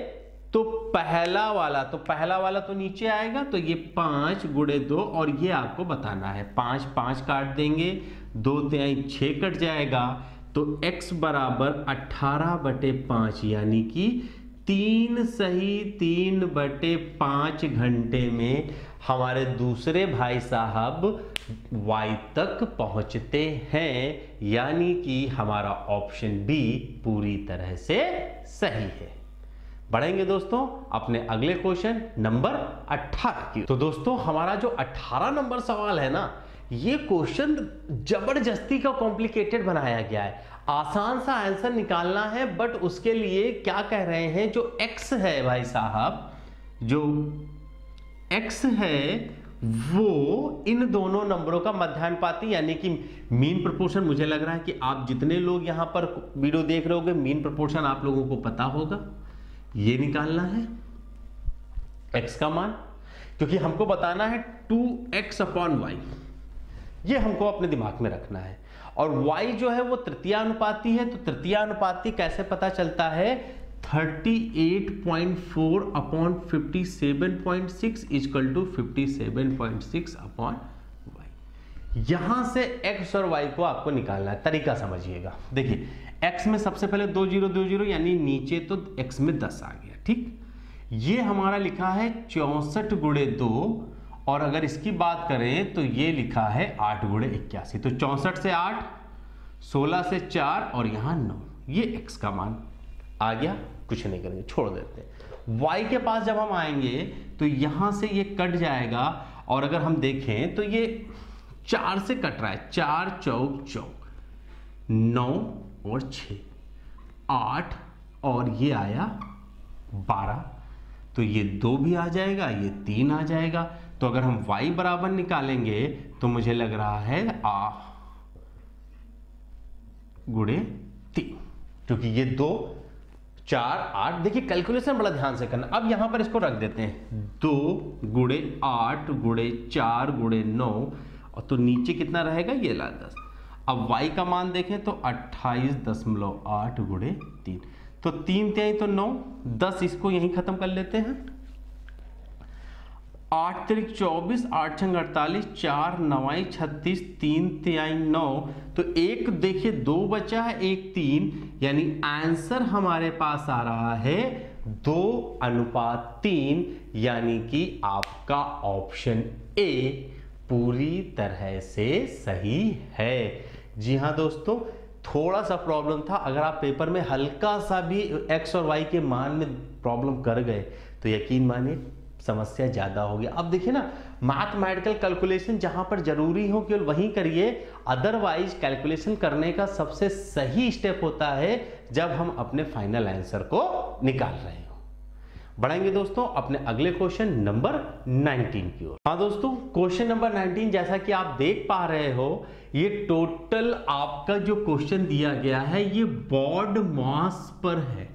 तो पहला वाला तो पहला वाला तो नीचे आएगा तो ये पाँच गुड़े दो, और ये आपको बताना है। पाँच पाँच काट देंगे, दो त्याई छ कट जाएगा तो x बराबर अठारह बटे पाँच, यानी कि तीन सही तीन बटे पाँच घंटे में हमारे दूसरे भाई साहब y तक पहुँचते हैं, यानी कि हमारा ऑप्शन बी पूरी तरह से सही है। बढ़ेंगे दोस्तों अपने अगले क्वेश्चन नंबर 18 की तो दोस्तों, हमारा जो 18 नंबर सवाल है ना, ये क्वेश्चन ज़बरदस्ती का कॉम्प्लिकेटेड बनाया गया है। आसान सा आंसर निकालना है बट उसके लिए क्या कह रहे हैं, जो एक्स है भाई साहब, जो x है, वो इन दोनों नंबरों का मध्यानुपाती यानी कि मीन प्रपोर्शन मुझे लग रहा है कि आप जितने लोग यहाँ पर वीडियो देख रहे होगे मीन प्रपोर्शन आप लोगों को पता होगा। ये निकालना है, x का मान, क्योंकि हमको बताना है टू एक्स अपॉन वाई ये हमको अपने दिमाग में रखना है। और y जो है वो तृतीय अनुपाती है तो तृतीय अनुपाती कैसे पता चलता है? 38.4 अपॉन 57.6 इजकल टू 57.6 अपॉन यहाँ से x और y को आपको निकालना है। तरीका समझिएगा। देखिए, x में सबसे पहले दो ज़ीरो दो ज़ीरो, यानी नीचे तो x में 10 आ गया, ठीक? ये हमारा लिखा है चौसठ गुड़े दो, और अगर इसकी बात करें तो ये लिखा है आठ गुड़े इक्यासी। तो चौसठ से आठ, सोलह से चार, और यहाँ नौ। ये x का मान। आ गया, कुछ नहीं करेंगे, छोड़ देते y के पास जब हम आएँगे तो यहाँ से ये कट जाएगा, और अगर हम देखें तो ये चार से कट रहा है, चार चौक चौक। नौ और छ आठ और ये आया बारह। तो ये दो भी आ जाएगा, ये तीन आ जाएगा। तो अगर हम y बराबर निकालेंगे तो मुझे लग रहा है आ गुड़े तीन। क्योंकि ये दो, चार, आठ, देखिए कैलकुलेशन बड़ा ध्यान से करना। अब यहाँ पर इसको रख देते हैं। दो गुड़े आठ गुड़े चार गुड़े नौ और तो नीचे कितना रहेगा? ये ला दस। अब y का मान देखें तो अट्ठाईस दशमलव आठ गुड़े तीन। तो तीन त्याई तो नौ, दस इसको यहीं खत्म कर लेते हैं। आठ तिरिक चौबीस, आठ छंग अड़तालीस, चार नवाई छत्तीस, तीन तिहाई नौ। तो एक देखिए, दो बचा है, एक तीन। यानी आंसर हमारे पास आ रहा है दो अनुपात तीन, यानी कि आपका ऑप्शन ए पूरी तरह से सही है। जी हाँ दोस्तों, थोड़ा सा प्रॉब्लम था। अगर आप पेपर में हल्का सा भी एक्स और वाई के मान में प्रॉब्लम कर गए तो यकीन मानिए, समस्या ज़्यादा होगी। अब देखिए ना मैथमेटिकल कैलकुलेशन जहाँ पर ज़रूरी हो, केवल वहीं करिए। अदरवाइज़ कैलकुलेशन करने का सबसे सही स्टेप होता है जब हम अपने फाइनल आंसर को निकाल रहे हो। बढ़ेंगे दोस्तों अपने अगले क्वेश्चन नंबर 19 की ओर। हाँ दोस्तों क्वेश्चन नंबर 19 जैसा कि आप देख पा रहे हो, ये टोटल आपका जो क्वेश्चन दिया गया है, ये बॉड मास पर है।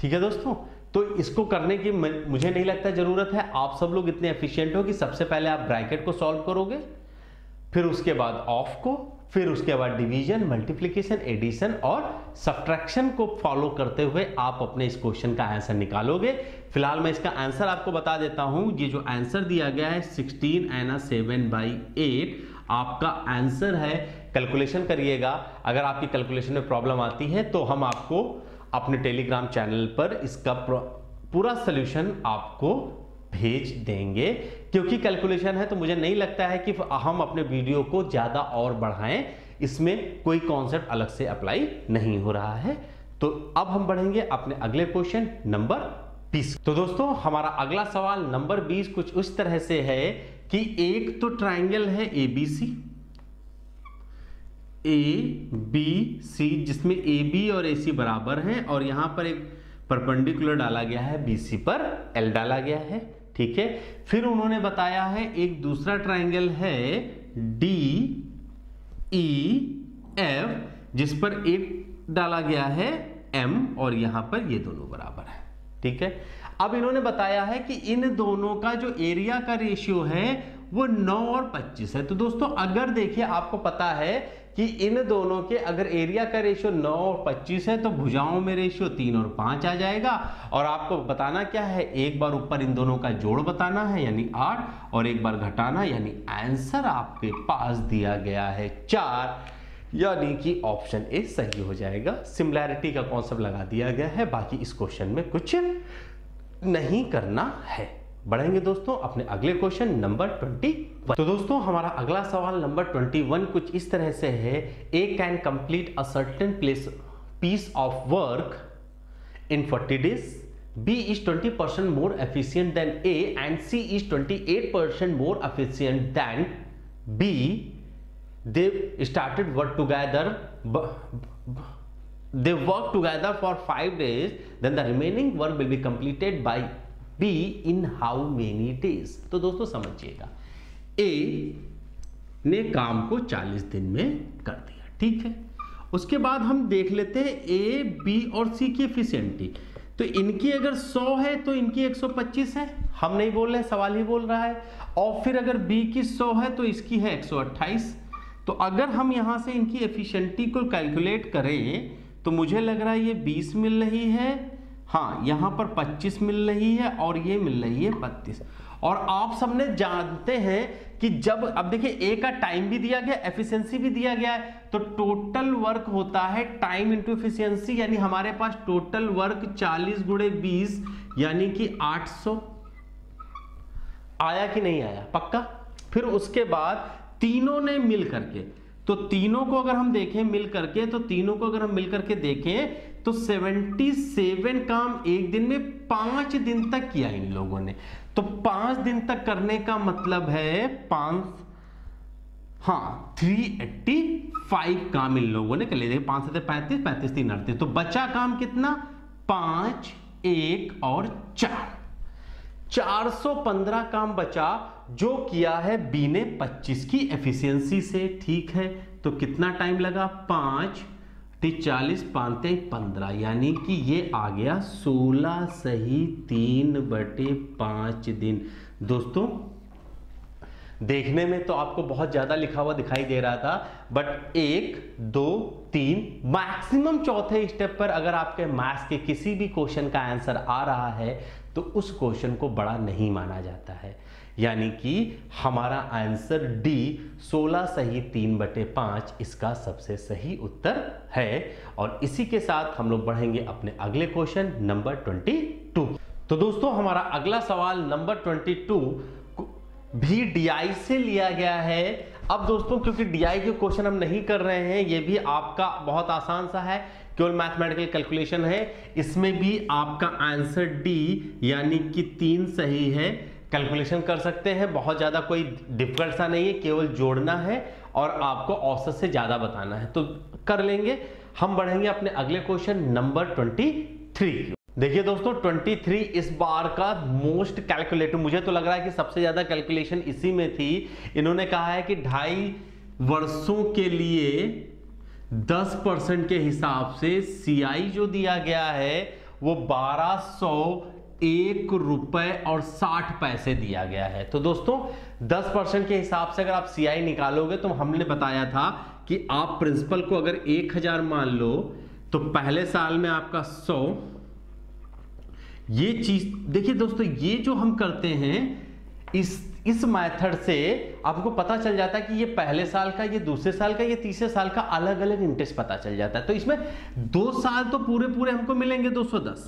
ठीक है दोस्तों? तो इसको करने की मुझे नहीं लगता ज़रूरत है। आप सब लोग इतने एफिशिएंट हो कि सबसे पहले आप ब्रैकेट को सॉल्व करोगे, फिर उसके बाद ऑफ़ को फिर उसके बाद डिवीज़न मल्टीप्लीकेशन एडिशन और सब्ट्रैक्शन को फॉलो करते हुए आप अपने इस क्वेश्चन का आंसर निकालोगे। फ़िलहाल मैं इसका आंसर आपको बता देता हूँ। ये जो आंसर दिया गया है 16 एना 7 बाई एट आपका आंसर है। कैलकुलेशन करिएगा। अगर आपकी कैलकुलेशन में प्रॉब्लम आती है तो हम आपको अपने टेलीग्राम चैनल पर इसका पूरा सोल्यूशन आपको भेज देंगे। क्योंकि कैलकुलेशन है तो मुझे नहीं लगता है कि हम अपने वीडियो को ज़्यादा और बढ़ाएँ। इसमें कोई कॉन्सेप्ट अलग से अप्लाई नहीं हो रहा है। तो अब हम बढ़ेंगे अपने अगले क्वेश्चन नंबर 20 तो दोस्तों, हमारा अगला सवाल नंबर 20 कुछ उस तरह से है कि एक तो ट्राइंगल है एबीसी ए बी सी जिसमें ए बी और ए सी बराबर हैं, और यहाँ पर एक परपेंडिकुलर डाला गया है बी सी पर एल डाला गया है। ठीक है? फिर उन्होंने बताया है, एक दूसरा ट्राइंगल है डी ई एफ़ जिस पर एक डाला गया है एम और यहाँ पर ये दोनों बराबर है। ठीक है? अब इन्होंने बताया है कि इन दोनों का जो एरिया का रेशियो है, वो 9 और 25 है। तो दोस्तों, अगर देखिए, आपको पता है कि इन दोनों के अगर एरिया का रेशियो 9 और 25 है तो भुजाओं में रेशियो 3 और 5 आ जाएगा। और आपको बताना क्या है? एक बार ऊपर इन दोनों का जोड़ बताना है, यानी 8 और एक बार घटाना, यानी आंसर आपके पास दिया गया है चार। यानी कि ऑप्शन ए सही हो जाएगा। सिमिलैरिटी का कॉन्सेप्ट लगा दिया गया है। बाकी इस क्वेश्चन में कुछ नहीं करना है। बढ़ेंगे दोस्तों अपने अगले क्वेश्चन नंबर ट्वेंटी तो दोस्तों, हमारा अगला सवाल नंबर ट्वेंटी वन कुछ इस तरह से है। A can complete a certain place piece of work in forty days B is twenty percent more efficient than A and C is twenty eight percent more efficient than B they started work together they work together for five days then the remaining work will be completed by B in how many days? तो दोस्तों, समझिएगा। ए ने काम को 40 दिन में कर दिया, ठीक है? उसके बाद हम देख लेते हैं ए बी और सी की एफिशिएंटी तो इनकी अगर 100 है तो इनकी 125 है। हम नहीं बोल रहे, सवाल ही बोल रहा है। और फिर अगर बी की 100 है तो इसकी है 128 तो अगर हम यहाँ से इनकी एफिशिएंटी को कैलकुलेट करें तो मुझे लग रहा है ये 20 मिल रही है हाँ यहाँ पर 25 मिल रही है और ये मिल रही है 32 और आप सबने जानते हैं कि जब, अब देखिए ए का टाइम भी दिया गया एफिशिएंसी भी दिया गया है तो टोटल वर्क होता है टाइम इंटू एफिशिएंसी यानी हमारे पास टोटल वर्क 40 गुड़े बीस, यानी कि 800 आया कि नहीं आया? पक्का? फिर उसके बाद तीनों ने मिल करके तो तीनों को अगर हम देखें मिल करके तो तीनों को अगर हम मिल करके देखें तो 77 काम एक दिन में पाँच दिन तक किया इन लोगों ने। तो पाँच दिन तक करने का मतलब है पाँच हाँ 385 काम इन लोगों ने कर लिया पाँच से पैंतीस पैंतीस तीन अड़तीस। तो बचा काम कितना? पाँच, एक और चार। 415 काम बचा। जो किया है बी ने 25 की एफिशिएंसी से, ठीक है? तो कितना टाइम लगा? पाँच चालीस पांते पंद्रह। यानी कि ये आ गया सोलह सही तीन बटे पाँच दिन। दोस्तों, देखने में तो आपको बहुत ज़्यादा लिखा हुआ दिखाई दे रहा था बट एक, दो, तीन मैक्सिमम चौथे स्टेप पर अगर आपके मैथ्स के किसी भी क्वेश्चन का आंसर आ रहा है तो उस क्वेश्चन को बड़ा नहीं माना जाता है। यानी कि हमारा आंसर डी 16 सही तीन बटे पाँच इसका सबसे सही उत्तर है। और इसी के साथ हम लोग बढ़ेंगे अपने अगले क्वेश्चन, नंबर 22 तो दोस्तों, हमारा अगला सवाल, नंबर 22 भी डीआई से लिया गया है। अब दोस्तों, क्योंकि डीआई के क्वेश्चन हम नहीं कर रहे हैं, ये भी आपका बहुत आसान सा है। केवल मैथमेटिकल कैलकुलेशन है। इसमें भी आपका आंसर डी यानी कि तीन सही है। कैलकुलेशन कर सकते हैं। बहुत ज़्यादा कोई डिफ़िकल्ट सा नहीं है, केवल जोड़ना है और आपको औसत से ज़्यादा बताना है। तो कर लेंगे। हम बढ़ेंगे अपने अगले क्वेश्चन नंबर ट्वेंटी थ्री देखिए दोस्तों 23 इस बार का मोस्ट कैलकुलेटिव मुझे तो लग रहा है कि सबसे ज़्यादा कैलकुलेशन इसी में थी। इन्होंने कहा है कि ढाई वर्षों के लिए 10 परसेंट के हिसाब से सीआई जो दिया गया है, वो बारह एक रुपए और साठ पैसे दिया गया है। तो दोस्तों 10 परसेंट के हिसाब से अगर आप सीआई निकालोगे तो हमने बताया था कि आप प्रिंसिपल को अगर एक हज़ार मान लो तो पहले साल में आपका सौ। ये चीज़, देखिए दोस्तों, ये जो हम करते हैं, इस इस मेथड से आपको पता चल जाता है कि ये पहले साल का, ये दूसरे साल का, ये तीसरे साल का अलग अलग इंटरेस्ट पता चल जाता है। तो इसमें दो साल तो पूरे पूरे हमको मिलेंगे 210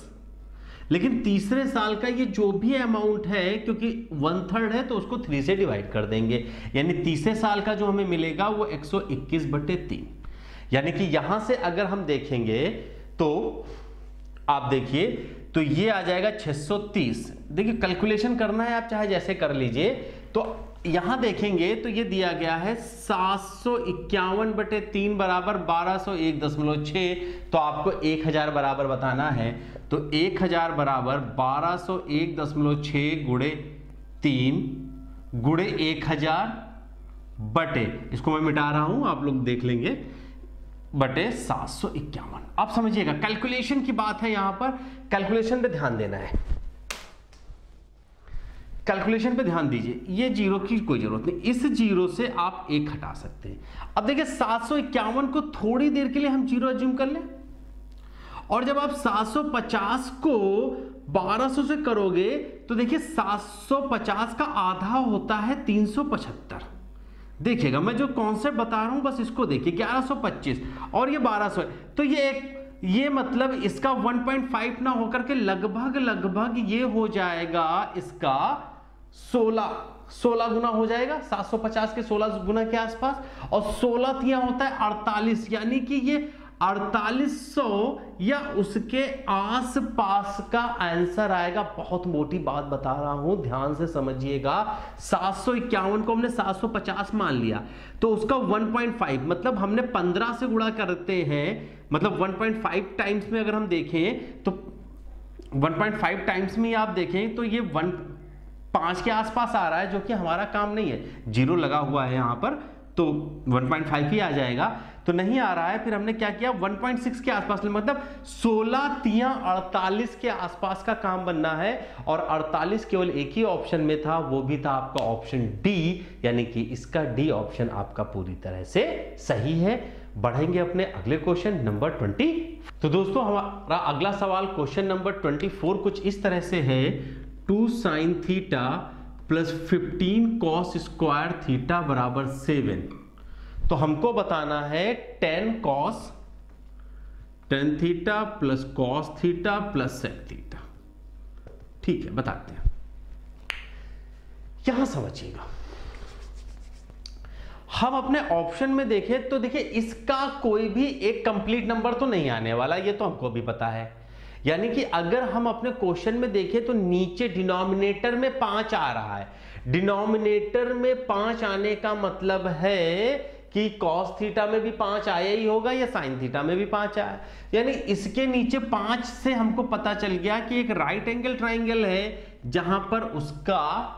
लेकिन तीसरे साल का ये जो भी अमाउंट है, क्योंकि वन थर्ड है तो उसको थ्री से डिवाइड कर देंगे। यानी तीसरे साल का जो हमें मिलेगा, वो 121 बटे तीन। यानी कि यहाँ से अगर हम देखेंगे तो आप देखिए तो ये आ जाएगा 630 देखिए कैलकुलेशन करना है आप, चाहे जैसे कर लीजिए तो यहाँ देखेंगे तो ये दिया गया है सात सौ इक्यावन बटे तीन बराबर बारह सौ एक दशमलव छ तो आपको एक हज़ार बराबर बताना है। तो एक हज़ार बराबर बारह सौ एक दशमलव छ गुड़े तीन गुड़े एक हज़ार बटे। इसको मैं मिटा रहा हूँ, आप लोग देख लेंगे। बटे सात सौ इक्यावन। आप समझिएगा कैलकुलेशन की बात है यहाँ पर। कैलकुलेशन पे ध्यान देना है। कैलकुलेशन पे ध्यान दीजिए। ये ज़ीरो की कोई ज़रूरत नहीं। इस ज़ीरो से आप एक हटा सकते हैं। अब देखिए, सात सौ इक्यावन को थोड़ी देर के लिए हम ज़ीरो एज्यूम कर लें। और जब आप 750 को 1200 से करोगे तो देखिए 750 का आधा होता है 375 देखिएगा, मैं जो कॉन्सेप्ट बता रहा हूँ, बस इसको देखिए 1125 और ये 1200 तो ये एक, ये मतलब इसका 1.5 ना होकर के लगभग लगभग ये हो जाएगा इसका 16 16 गुना हो जाएगा 750 के 16 गुना के आसपास, और 16 तिया होता है 48 यानी कि ये 4800 या उसके आसपास का आंसर आएगा। बहुत मोटी बात बता रहा हूँ, ध्यान से समझिएगा। सात सौ इक्यावन को हमने 750 मान लिया तो उसका 1.5 मतलब हमने 15 से गुणा करते हैं मतलब 1.5 टाइम्स में अगर हम देखें तो 1.5 टाइम्स में आप देखें तो ये वन पाँच के आसपास आ रहा है, जो कि हमारा काम नहीं है। ज़ीरो लगा हुआ है यहाँ पर तो 1.5 ही आ जाएगा। तो नहीं आ रहा है, फिर हमने क्या किया? 1.6 के आसपास मतलब 16 तिया 48 के आसपास का काम बनना है, और 48 केवल एक ही ऑप्शन में था, वो भी था आपका ऑप्शन डी, यानी कि इसका डी ऑप्शन आपका पूरी तरह से सही है। बढ़ेंगे अपने अगले क्वेश्चन नंबर 20 तो दोस्तों, हमारा अगला सवाल क्वेश्चन नंबर 24 कुछ इस तरह से है two sine theta plus fifteen cos square theta बराबर सेवन। तो हमको बताना है ten cos, ten theta plus cos theta plus sec theta. ठीक है, बताते हैं। यहाँ समझिएगा। हम अपने ऑप्शन में देखें तो देखिए इसका कोई भी एक कंप्लीट नंबर तो नहीं आने वाला, ये तो हमको भी पता है। यानी कि अगर हम अपने क्वेश्चन में देखें तो नीचे डिनोमिनेटर में पाँच आ रहा है। डिनोमिनेटर में पाँच आने का मतलब है कि कॉस थीटा में भी पाँच आया ही होगा या साइन थीटा में भी पाँच आया। यानी इसके नीचे पाँच से हमको पता चल गया कि एक राइट एंगल ट्राइंगल है, जहाँ पर उसका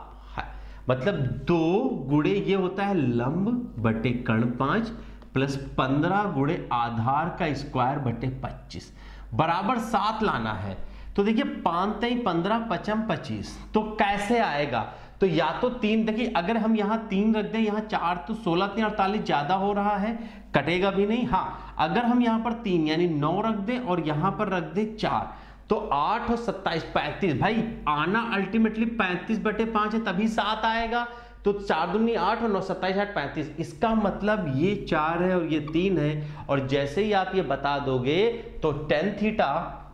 मतलब दो गुड़े ये होता है लंब बटे कर्ण पाँच प्लस पंद्रह गुड़े आधार का स्क्वायर बटे पच्चीस। बराबर सात लाना है। तो देखिए पाँच तई पंद्रह, पचम पच्चीस। तो कैसे आएगा? तो या तो तीन, देखिए, अगर हम यहाँ तीन रख दें, यहाँ चार तो सोलह, तीन, अड़तालीस ज़्यादा हो रहा है। कटेगा भी नहीं। हाँ अगर हम यहाँ पर तीन, यानी नौ रख दें और यहाँ पर रख दें चार तो आठ और सत्ताईस, पैंतीस। भाई, आना अल्टीमेटली पैंतीस बटे पाँच है, तभी सात आएगा। तो चार दुनी आठ और नौ सत्ताईस आठ पैंतीस, इसका मतलब ये चार है और ये तीन है। और जैसे ही आप ये बता दोगे तो टेन थीटा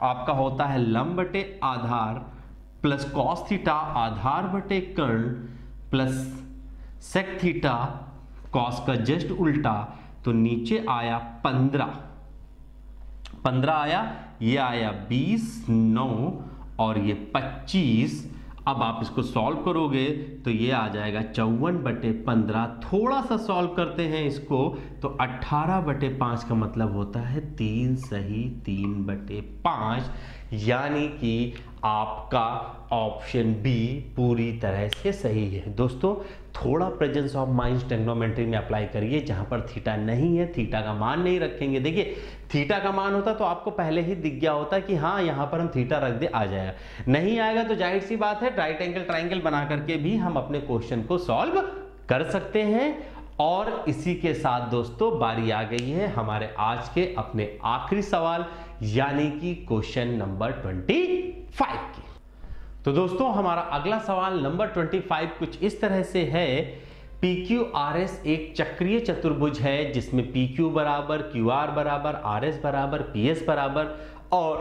आपका होता है लंब बटे आधार प्लस कॉस थीटा आधार बटे कर्ण प्लस सेक थीटा कॉस का जस्ट उल्टा। तो नीचे आया पंद्रह। पंद्रह आया, ये आया बीस, नौ, और ये पच्चीस अब आप इसको सॉल्व करोगे तो ये आ जाएगा चौवन बटे पंद्रह। थोड़ा सा सॉल्व करते हैं इसको तो अट्ठारह बटे पाँच का मतलब होता है तीन सही तीन बटे पाँच। यानी कि आपका ऑप्शन बी पूरी तरह से सही है। दोस्तों, थोड़ा प्रेजेंस ऑफ़ माइंड टेक्नोमेट्री में अप्लाई करिए, जहाँ पर थीटा नहीं है थीटा का मान नहीं रखेंगे। देखिए थीटा का मान होता तो आपको पहले ही दिख गया होता कि हाँ यहाँ पर हम थीटा रख दे, आ जाएगा। नहीं आएगा तो ज़ाहिर सी बात है राइट एंगल ट्राइंगल बना करके भी हम अपने क्वेश्चन को सॉल्व कर सकते हैं। और इसी के साथ दोस्तों, बारी आ गई है हमारे आज के अपने आखिरी सवाल। यानी कि क्वेश्चन नंबर ट्वेंटी फाइव की। तो दोस्तों, हमारा अगला सवाल नंबर ट्वेंटी फाइव कुछ इस तरह से है। पी क्यू आर एस एक चक्रीय चतुर्भुज है, जिसमें पी क्यू बराबर क्यू आर बराबर आर एस बराबर पी एस बराबर और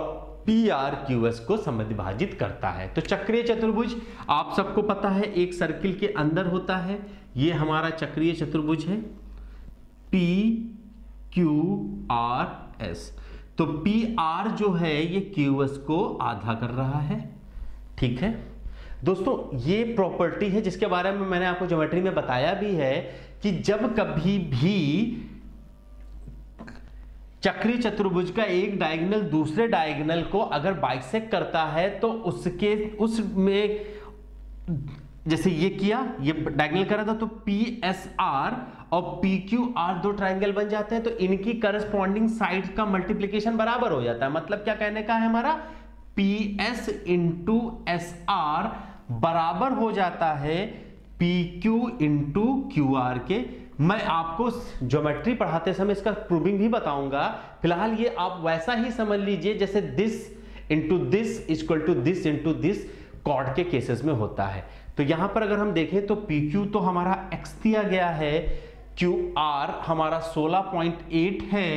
पी आर क्यू एस को समविभाजित करता है। तो चक्रीय चतुर्भुज आप सबको पता है, एक सर्किल के अंदर होता है। ये हमारा चक्रीय चतुर्भुज है पी क्यू आर एस तो पी आर जो है, ये क्यू एस को आधा कर रहा है। ठीक है? दोस्तों, ये प्रॉपर्टी है जिसके बारे में मैंने आपको ज्योमेट्री में बताया भी है कि जब कभी भी चक्रीय चतुर्भुज का एक डायगोनल दूसरे डायगोनल को अगर बाइसेक करता है तो उसके, उसमें जैसे ये किया, ये डायगोनल करा था तो पी एस आर और पी क्यू आर दो ट्राइंगल बन जाते हैं तो इनकी करस्पॉन्डिंग साइड का मल्टीप्लीकेशन बराबर हो जाता है। मतलब क्या कहने का है हमारा? P S into S R बराबर हो जाता है P Q into Q R के। मैं आपको ज्योमेट्री पढ़ाते समय इसका प्रूविंग भी बताऊँगा। फ़िलहाल ये आप वैसा ही समझ लीजिए जैसे this into this equal to this into this chord के केसेस में होता है। तो यहाँ पर अगर हम देखें तो पी क्यू तो हमारा एक्स दिया गया है। क्यू आर हमारा 16.8 है,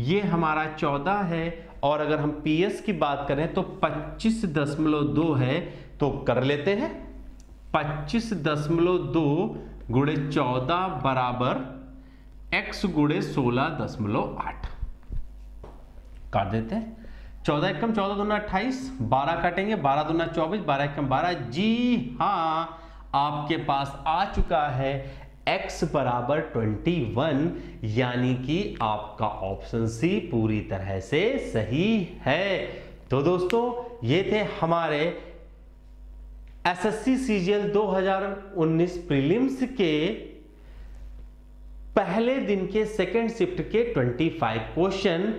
ये हमारा 14 है, और अगर हम पी एस की बात करें तो पच्चीस दशमलव दो है तो कर लेते हैं। पच्चीस दशमलव दो गुड़े चौदह बराबर एक्स गुड़े सोलह दशमलव आठ। काट देते हैं। चौदह एकम चौदह दूना अट्ठाईस, बारह काटेंगे, बारह दूना चौबीस, बारह एकम बारह। जी हाँ आपके पास आ चुका है x बराबर 21 यानी कि आपका ऑप्शन सी पूरी तरह से सही है। तो दोस्तों, ये थे हमारे एसएससी सीजीएल 2019 प्रीलिम्स के पहले दिन के सेकेंड शिफ्ट के 25 क्वेश्चन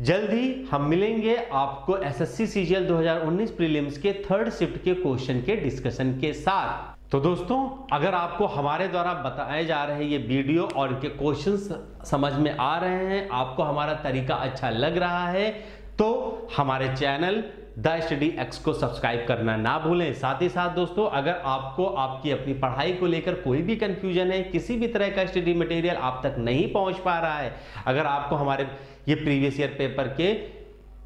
जल्द ही हम मिलेंगे आपको एसएससी सीजीएल 2019 प्रीलिम्स के थर्ड शिफ्ट के क्वेश्चन के डिस्कशन के साथ। तो दोस्तों, अगर आपको हमारे द्वारा बताए जा रहे ये वीडियो और इनके क्वेश्चंस समझ में आ रहे हैं, आपको हमारा तरीका अच्छा लग रहा है तो हमारे चैनल द स्टडी एक्स को सब्सक्राइब करना ना भूलें। साथ ही साथ दोस्तों, अगर आपको आपकी अपनी पढ़ाई को लेकर कोई भी कंफ्यूजन है, किसी भी तरह का स्टडी मटेरियल आप तक नहीं पहुँच पा रहा है, अगर आपको हमारे ये प्रीवियस ईयर पेपर के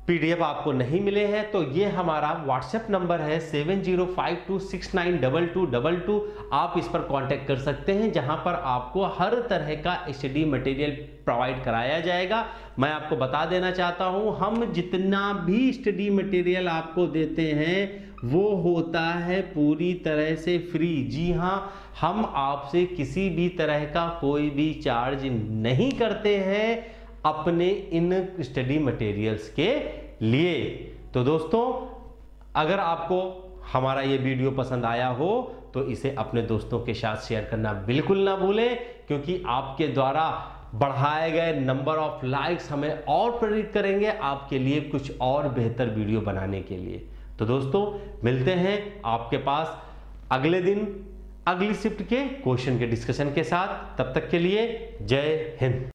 पीडीएफ आपको नहीं मिले हैं तो ये हमारा व्हाट्सएप नंबर है seven zero five two six nine double two double two आप इस पर कांटेक्ट कर सकते हैं, जहाँ पर आपको हर तरह का स्टडी मटेरियल प्रोवाइड कराया जाएगा। मैं आपको बता देना चाहता हूँ, हम जितना भी स्टडी मटेरियल आपको देते हैं, वो होता है पूरी तरह से फ्री जी हाँ हम आपसे किसी भी तरह का कोई भी चार्ज नहीं करते हैं। अपने इन स्टडी मटेरियल्स के लिए। तो दोस्तों, अगर आपको हमारा ये वीडियो पसंद आया हो तो इसे अपने दोस्तों के साथ शेयर करना बिल्कुल ना भूलें, क्योंकि आपके द्वारा बढ़ाए गए नंबर ऑफ़ लाइक्स हमें और प्रेरित करेंगे आपके लिए कुछ और बेहतर वीडियो बनाने के लिए। तो दोस्तों, मिलते हैं आपके पास अगले दिन, अगली शिफ्ट के क्वेश्चन के डिस्कशन के साथ। तब तक के लिए जय हिंद।